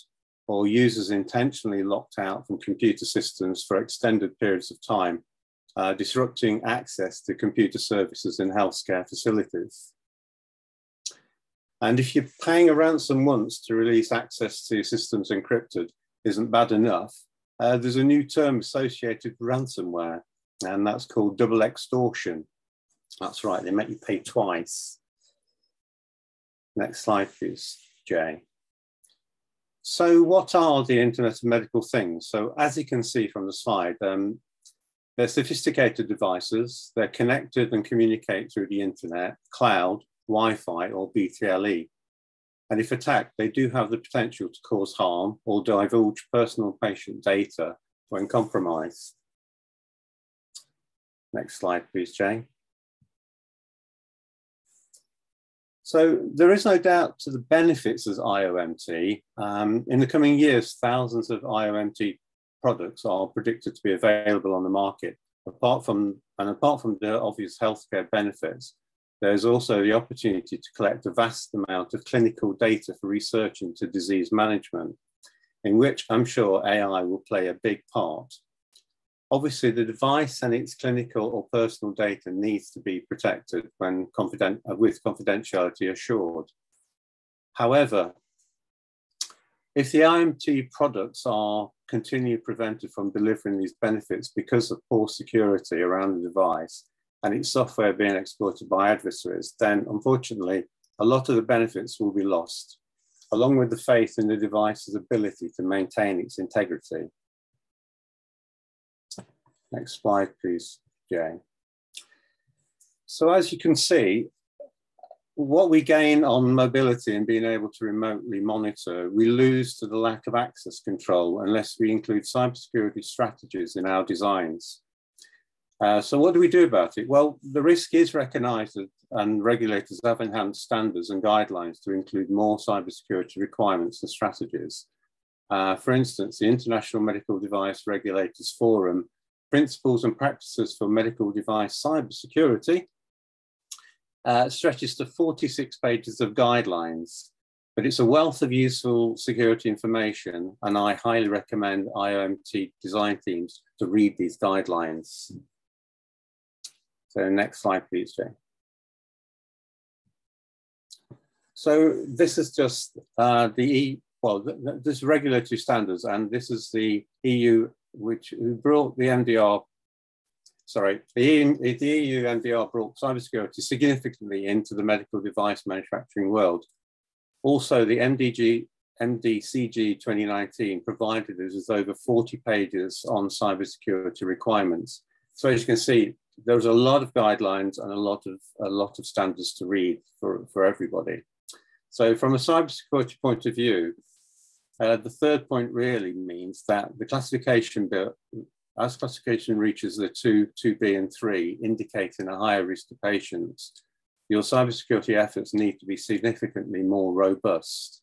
or users intentionally locked out from computer systems for extended periods of time, uh, disrupting access to computer services in healthcare facilities. And if you're paying a ransom once to release access to your systems encrypted isn't bad enough, uh, there's a new term associated with ransomware, and that's called double extortion. That's right, they make you pay twice. Next slide, please, Jay. So what are the Internet of Medical Things? So as you can see from the slide, um, they're sophisticated devices. They're connected and communicate through the internet, cloud, Wi-Fi or BTLE. And if attacked, they do have the potential to cause harm or divulge personal patient data when compromised. Next slide, please, Jane. So there is no doubt to the benefits of IOMT. Um, in the coming years, thousands of IOMT products are predicted to be available on the market. Apart from, and apart from the obvious healthcare benefits, there's also the opportunity to collect a vast amount of clinical data for research into disease management, in which I'm sure AI will play a big part. Obviously, the device and its clinical or personal data needs to be protected when confident, with confidentiality assured. However, if the IMT products are continually prevented from delivering these benefits because of poor security around the device and its software being exploited by adversaries, then unfortunately, a lot of the benefits will be lost, along with the faith in the device's ability to maintain its integrity. Next slide, please, Jay. So as you can see, what we gain on mobility and being able to remotely monitor, we lose to the lack of access control unless we include cybersecurity strategies in our designs. Uh, so what do we do about it? Well, the risk is recognized and regulators have enhanced standards and guidelines to include more cybersecurity requirements and strategies. Uh, for instance, the International Medical Device Regulators Forum Principles and Practices for Medical Device Cybersecurity uh, stretches to 46 pages of guidelines, but it's a wealth of useful security information, and I highly recommend IOMT design teams to read these guidelines. So next slide, please, Jay. So this is just uh, the, well, this regulatory standards, and this is the EU which brought the MDR, sorry, the, the EU MDR brought cybersecurity significantly into the medical device manufacturing world. Also, the MDG, MDCG 2019 provided us with over 40 pages on cybersecurity requirements. So as you can see, there's a lot of guidelines and a lot of a lot of standards to read for, for everybody. So from a cybersecurity point of view, uh, the third point really means that the classification bit, as classification reaches the 2, 2B and 3, indicating a higher risk to patients, your cybersecurity efforts need to be significantly more robust.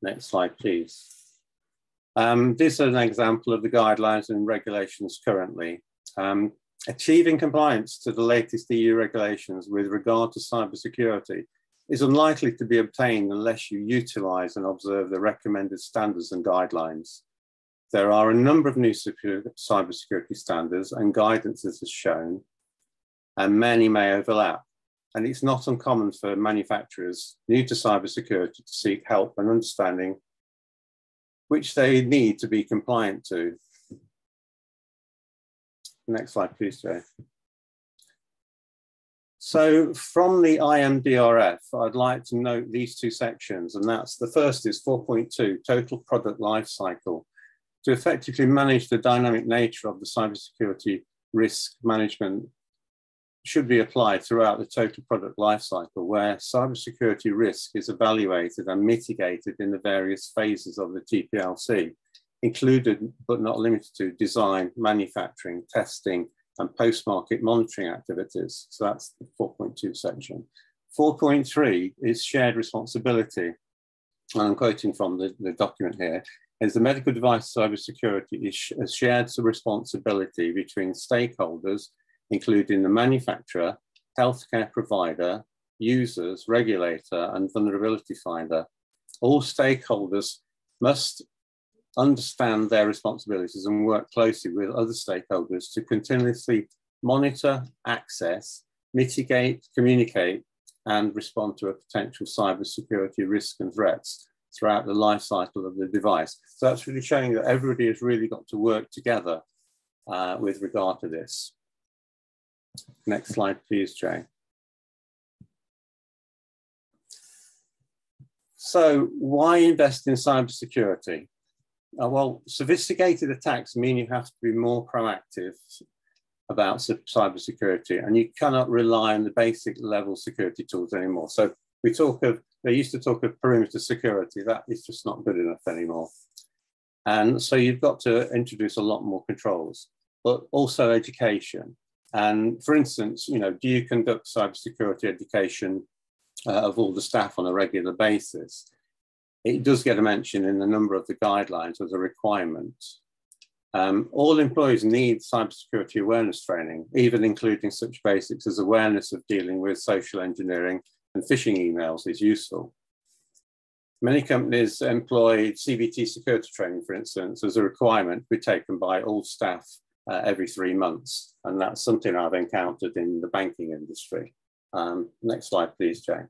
Next slide, please. Um, this is an example of the guidelines and regulations currently. Um, achieving compliance to the latest EU regulations with regard to cybersecurity is unlikely to be obtained unless you utilize and observe the recommended standards and guidelines. There are a number of new cybersecurity standards and guidances as shown, and many may overlap. And it's not uncommon for manufacturers new to cybersecurity to seek help and understanding which they need to be compliant to. Next slide, please, Jay. So from the IMDRF, I'd like to note these two sections, and that's the first is 4.2, total product life cycle. To effectively manage the dynamic nature of the cybersecurity risk management should be applied throughout the total product life cycle, where cybersecurity risk is evaluated and mitigated in the various phases of the TPLC, included but not limited to design, manufacturing, testing, and post-market monitoring activities. So that's the 4.2 section. 4.3 is shared responsibility. And I'm quoting from the, the document here, is the medical device cybersecurity is a shared responsibility between stakeholders including the manufacturer, healthcare provider, users, regulator, and vulnerability finder. All stakeholders must understand their responsibilities and work closely with other stakeholders to continuously monitor, access, mitigate, communicate, and respond to a potential cybersecurity risk and threats throughout the life cycle of the device. So that's really showing that everybody has really got to work together uh, with regard to this. Next slide, please, Jay. So why invest in cybersecurity? Uh, well, sophisticated attacks mean you have to be more proactive about cybersecurity and you cannot rely on the basic level security tools anymore. So we talk of, they used to talk of perimeter security, that is just not good enough anymore. And so you've got to introduce a lot more controls, but also education. And for instance, you know, do you conduct cybersecurity education uh, of all the staff on a regular basis? It does get a mention in a number of the guidelines as a requirement. Um, all employees need cybersecurity awareness training, even including such basics as awareness of dealing with social engineering and phishing emails is useful. Many companies employ CBT security training, for instance, as a requirement to be taken by all staff uh, every three months. And that's something I've encountered in the banking industry. Um, next slide, please, Jane.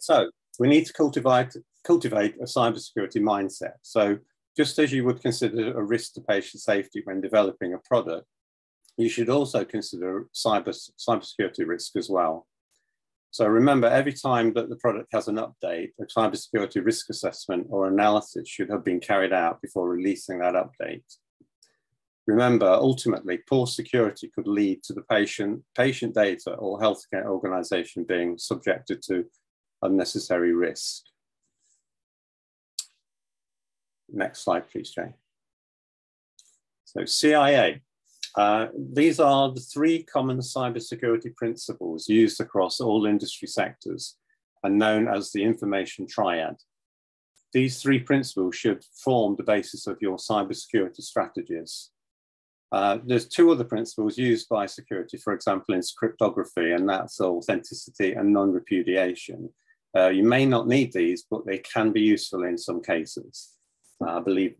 So we need to cultivate, cultivate a cybersecurity mindset. So just as you would consider a risk to patient safety when developing a product, you should also consider cyber, cybersecurity risk as well. So remember, every time that the product has an update, a cybersecurity risk assessment or analysis should have been carried out before releasing that update. Remember, ultimately, poor security could lead to the patient, patient data or healthcare organization being subjected to unnecessary risk. Next slide, please, Jay. So CIA, uh, these are the three common cybersecurity principles used across all industry sectors and known as the information triad. These three principles should form the basis of your cybersecurity strategies. Uh, there's two other principles used by security, for example, in cryptography, and that's authenticity and non-repudiation. Uh, you may not need these, but they can be useful in some cases. Uh, I believe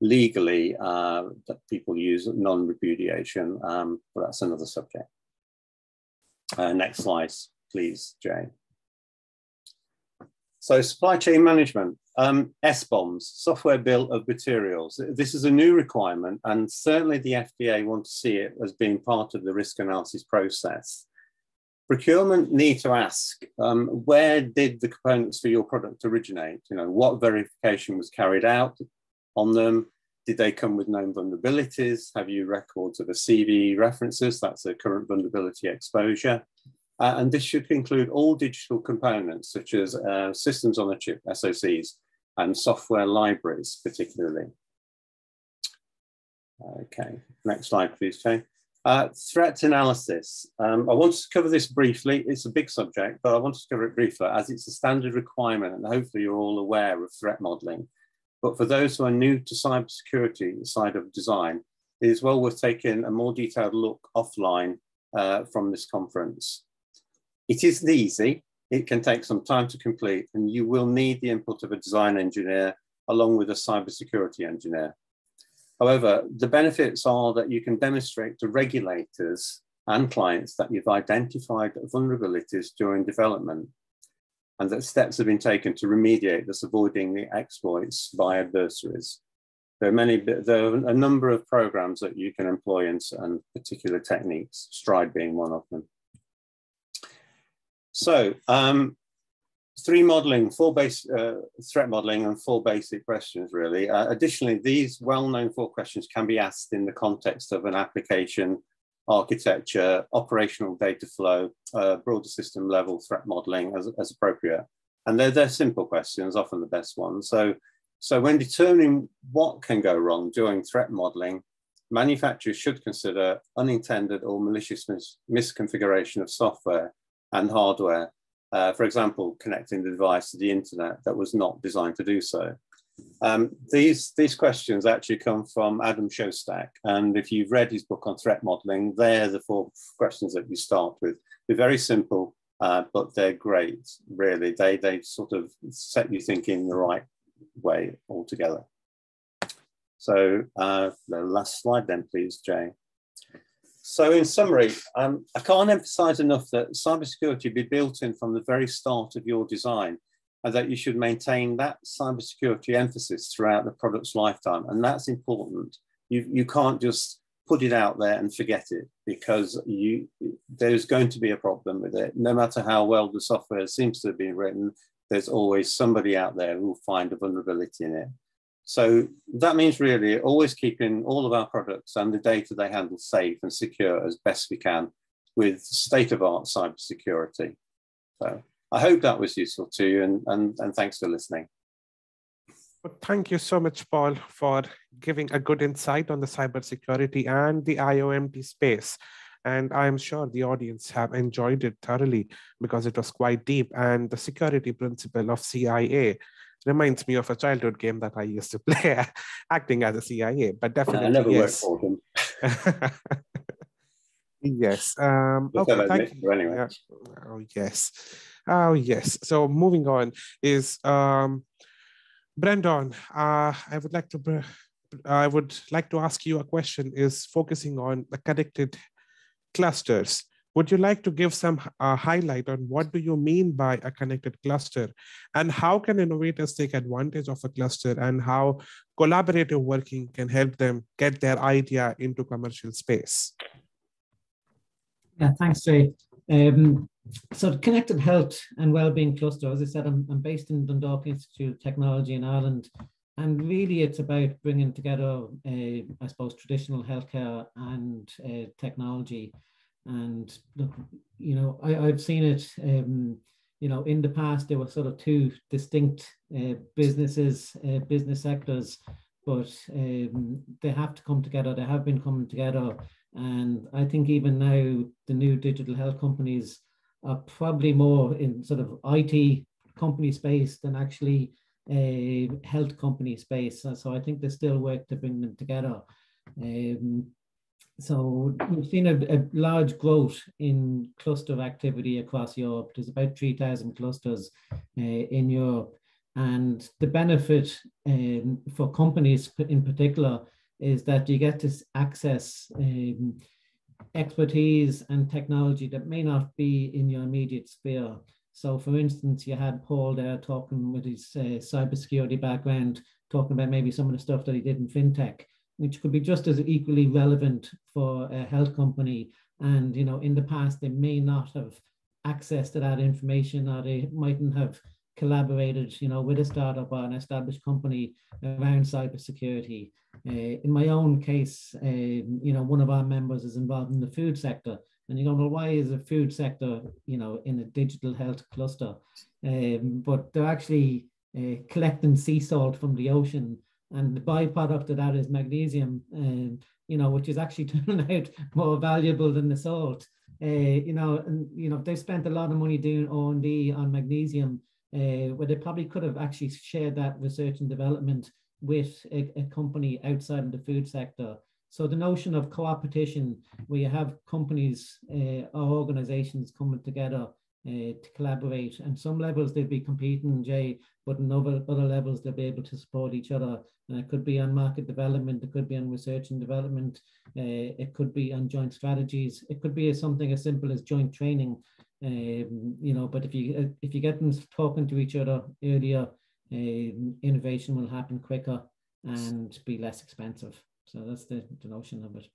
legally uh, that people use non-repudiation, um, but that's another subject. Uh, next slide, please, Jay. So supply chain management, um, SBOMs, software bill of materials. This is a new requirement and certainly the FDA want to see it as being part of the risk analysis process. Procurement need to ask, um, where did the components for your product originate? You know, what verification was carried out? on them? Did they come with known vulnerabilities? Have you records of the CVE references? That's a current vulnerability exposure. Uh, and this should include all digital components, such as uh, systems on a chip, SoCs, and software libraries, particularly. Okay, next slide, please, Jay. Uh, threat analysis. Um, I wanted to cover this briefly. It's a big subject, but I wanted to cover it briefly as it's a standard requirement and hopefully you're all aware of threat modeling. But for those who are new to cybersecurity side of design, it is well worth taking a more detailed look offline uh, from this conference. It isn't easy. It can take some time to complete and you will need the input of a design engineer along with a cybersecurity engineer. However, the benefits are that you can demonstrate to regulators and clients that you've identified vulnerabilities during development and that steps have been taken to remediate this, avoiding the exploits by adversaries. There are many, there are a number of programs that you can employ in and particular techniques, STRIDE being one of them. So um, three modeling, four base uh, threat modeling and four basic questions really. Uh, additionally, these well-known four questions can be asked in the context of an application, architecture, operational data flow, uh, broader system level threat modeling as, as appropriate. And they're, they're simple questions, often the best ones. So, so when determining what can go wrong during threat modeling, manufacturers should consider unintended or malicious mis misconfiguration of software and hardware uh, for example, connecting the device to the internet that was not designed to do so. Um, these, these questions actually come from Adam Shostak. And if you've read his book on threat modeling, they're the four questions that you start with. They're very simple, uh, but they're great, really. They, they sort of set you thinking the right way altogether. So uh, the last slide then, please, Jay. So in summary, um, I can't emphasize enough that cybersecurity be built in from the very start of your design and that you should maintain that cybersecurity emphasis throughout the product's lifetime. And that's important. You, you can't just put it out there and forget it because you, there's going to be a problem with it. No matter how well the software seems to have been written, there's always somebody out there who will find a vulnerability in it. So that means really always keeping all of our products and the data they handle safe and secure as best we can with state-of-art cybersecurity. So I hope that was useful to you and, and, and thanks for listening. Well, thank you so much, Paul, for giving a good insight on the cybersecurity and the IOMT space. And I'm sure the audience have enjoyed it thoroughly because it was quite deep. And the security principle of CIA reminds me of a childhood game that I used to *laughs* play, acting as a CIA. But definitely, I never yes. worked for him. *laughs* yes. Um, okay, thank you. Anyway. Yeah. Oh yes. Oh yes. So moving on is um, Brendan. Uh, I would like to. I would like to ask you a question. Is focusing on the connected clusters. Would you like to give some uh, highlight on what do you mean by a connected cluster and how can innovators take advantage of a cluster and how collaborative working can help them get their idea into commercial space? Yeah, thanks, Jay. Um, so connected health and well-being cluster, as I said, I'm, I'm based in Dundalk Institute of Technology in Ireland. And really it's about bringing together, uh, I suppose, traditional healthcare and uh, technology and you know, I, I've seen it. Um, you know, in the past there were sort of two distinct uh, businesses, uh, business sectors, but um, they have to come together. They have been coming together, and I think even now the new digital health companies are probably more in sort of IT company space than actually a health company space. So I think there's still work to bring them together. Um, so we've seen a, a, large growth in cluster activity across Europe. There's about 3,000 clusters uh, in Europe. And the benefit um, for companies in particular is that you get to access um, expertise and technology that may not be in your immediate sphere. So for instance, you had Paul there talking with his uh, cybersecurity background, talking about maybe some of the stuff that he did in FinTech which could be just as equally relevant for a health company. And, you know, in the past, they may not have access to that information or they mightn't have collaborated, you know, with a startup or an established company around cybersecurity. Uh, in my own case, uh, you know, one of our members is involved in the food sector. And you go, well, why is the food sector, you know, in a digital health cluster? Um, but they're actually uh, collecting sea salt from the ocean and the byproduct of that is magnesium, um, you know, which is actually *laughs* turning out more valuable than the salt. Uh, you know, and you know they spent a lot of money doing R and D on magnesium, uh, where they probably could have actually shared that research and development with a, a company outside of the food sector. So the notion of co-opetition, where you have companies uh, or organizations coming together uh, to collaborate, and some levels they'll be competing, Jay, but in other, other levels they'll be able to support each other. And it could be on market development, it could be on research and development, uh, it could be on joint strategies, it could be something as simple as joint training. Um, you know, but if you if you get them talking to each other earlier, uh, innovation will happen quicker and be less expensive. So that's the, the notion of it.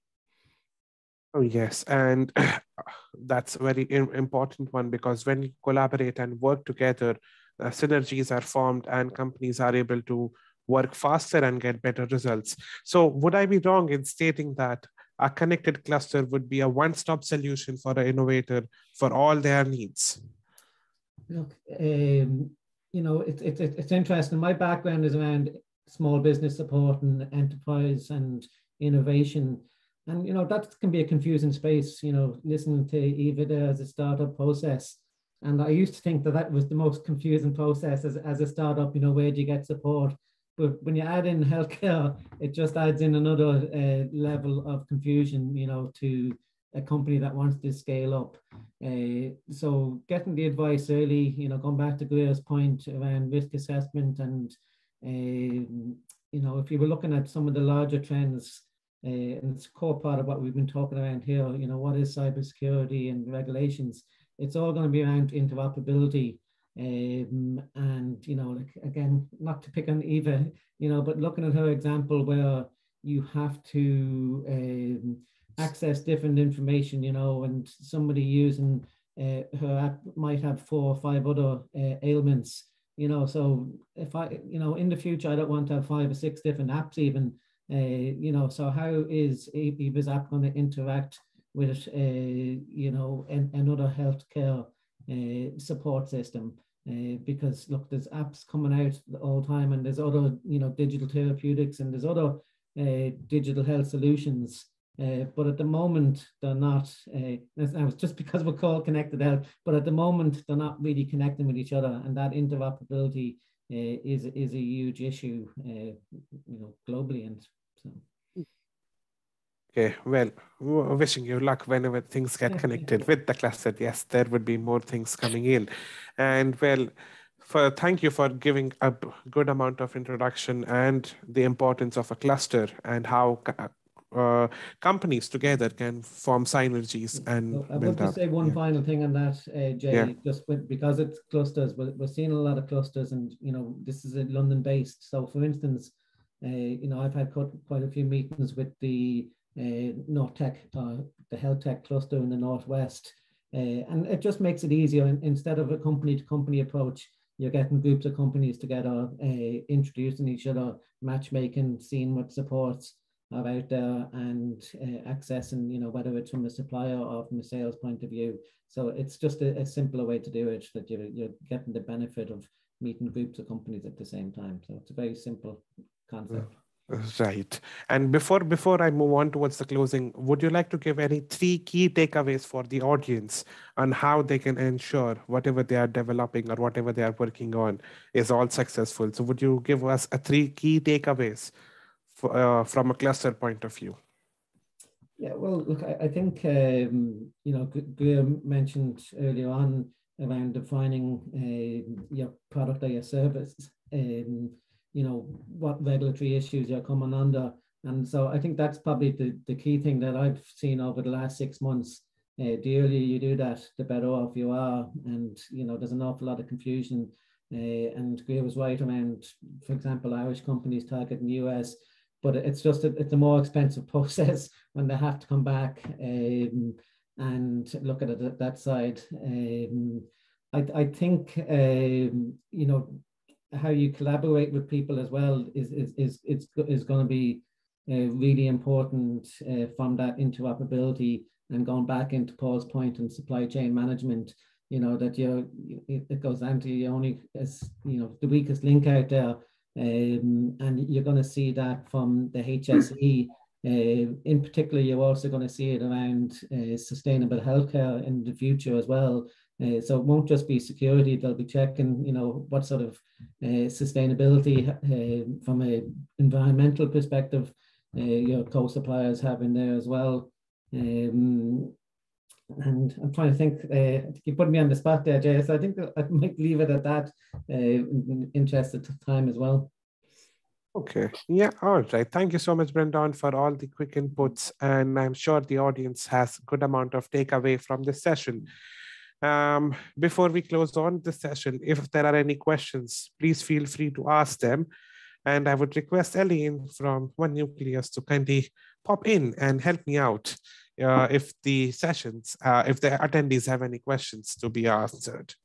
Oh, yes. And *clears throat* that's a very important one because when you collaborate and work together, uh, synergies are formed and companies are able to work faster and get better results. So, would I be wrong in stating that a connected cluster would be a one stop solution for an innovator for all their needs? Look, um, you know, it's it, it, it's interesting. My background is around small business support and enterprise and innovation. And, you know, that can be a confusing space, you know, listening to there as a startup process. And I used to think that that was the most confusing process as, as a startup, you know, where do you get support? But when you add in healthcare, it just adds in another uh, level of confusion, you know, to a company that wants to scale up. Uh, so getting the advice early, you know, going back to Greer's point around risk assessment and, uh, you know, if you were looking at some of the larger trends, and it's a core part of what we've been talking around here, you know, what is cybersecurity and regulations? It's all going to be around interoperability. Um, and, you know, like, again, not to pick on Eva, you know, but looking at her example where you have to um, access different information, you know, and somebody using uh, her app might have four or five other uh, ailments, you know. So if I, you know, in the future, I don't want to have five or six different apps even, you know. So how is Eva's app going to interact with, uh, you know, an, another healthcare uh, support system? Uh, because look, there's apps coming out all the time, and there's other, you know, digital therapeutics, and there's other uh, digital health solutions uh, but at the moment, they're not, uh, now it's just *laughs* because we're called connected health, but at the moment, they're not really connecting with each other. And that interoperability uh, is, is a huge issue, uh, you know, globally. And so. Okay, well, wishing you luck whenever things get connected with the cluster. Yes, there would be more things coming in. And well, for thank you for giving a good amount of introduction and the importance of a cluster and how uh, companies together can form synergies and I want to say one yeah. final thing on that, uh, Jay, yeah. just with, because it's clusters, we're, we're seeing a lot of clusters and, you know, this is a London based. So for instance, uh, you know, I've had quite a few meetings with the uh, North Tech, uh, the health tech cluster in the Northwest. Uh, and it just makes it easier instead of a company to company approach, you're getting groups of companies together, uh, introducing each other, matchmaking, seeing what supports are out there and uh, accessing, you know, whether it's from a supplier or from a sales point of view. So it's just a, a simpler way to do it that you're, you're getting the benefit of meeting groups of companies at the same time. So it's a very simple concept. Right. And before before I move on towards the closing, would you like to give any three key takeaways for the audience on how they can ensure whatever they are developing or whatever they are working on is all successful? So would you give us a three key takeaways uh, from a cluster point of view? Yeah, well, look, I, I think, um, you know, Greer mentioned earlier on around defining uh, your product or your service, um, you know, what regulatory issues you're coming under. And so I think that's probably the, the key thing that I've seen over the last six months. Uh, the earlier you do that, the better off you are. And, you know, there's an awful lot of confusion. Uh, and Greer was right around, for example, Irish companies targeting the US but it's just a, it's a more expensive *laughs* process when they have to come back um, and look at it at that side. Um, I, I think um, you know how you collaborate with people as well is is is is, is going to be uh, really important uh, from that interoperability and going back into Paul's point and supply chain management. You know that you it, it goes down to you only as you know the weakest link out there Um, and you're going to see that from the HSE. Uh, in particular, you're also going to see it around uh, sustainable healthcare in the future as well. Uh, so it won't just be security; they'll be checking, you know, what sort of uh, sustainability uh, from an environmental perspective uh, your co-suppliers have in there as well. Um, and I'm trying to think, uh, you put me on the spot there, Jay, so I think I might leave it at that uh, in interest of time as well. Okay. Yeah. All right. Thank you so much, Brendan, for all the quick inputs. And I'm sure the audience has a good amount of takeaway from this session. Um, before we close on the session, if there are any questions, please feel free to ask them. And I would request Eileen from One Nucleus to kindly pop in and help me out uh, if the sessions, uh, if the attendees have any questions to be answered.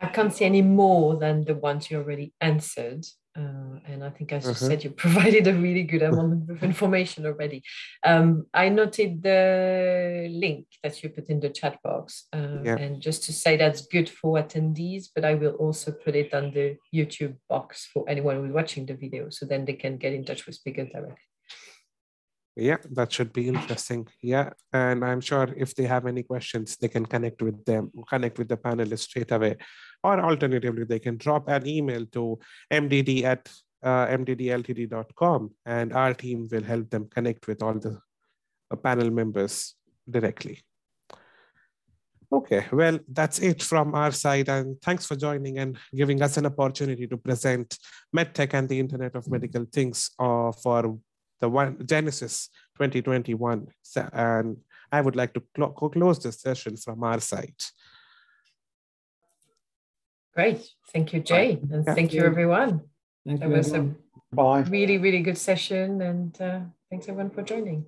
I can't see any more than the ones you already answered. Uh, and I think, as you uh-huh. said, you *laughs* provided a really good amount of information already. Um, I noted the link that you put in the chat box. Uh, yeah. And just to say that's good for attendees, but I will also put it on the YouTube box for anyone who's watching the video. So then they can get in touch with speakers directly. Yeah, that should be interesting. Yeah, and I'm sure if they have any questions, they can connect with them, connect with the panelists straight away or alternatively, they can drop an email to mdd at uh, mddltd.com and our team will help them connect with all the uh, panel members directly. Okay, well, that's it from our side. And thanks for joining and giving us an opportunity to present MedTech and the Internet of Medical Things uh, for the one Genesis 2021. And I would like to cl close this session from our side. Great. Thank you, Jay. And thank, thank you, everyone. Thank that you was everyone. a Bye. really, really good session. And uh, thanks, everyone, for joining.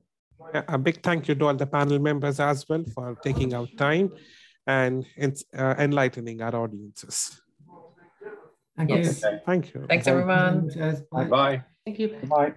A big thank you to all the panel members as well for taking out time and uh, enlightening our audiences. Thank yes. you. Thank you. Thanks, everyone. Bye. Bye. Thank you. Bye.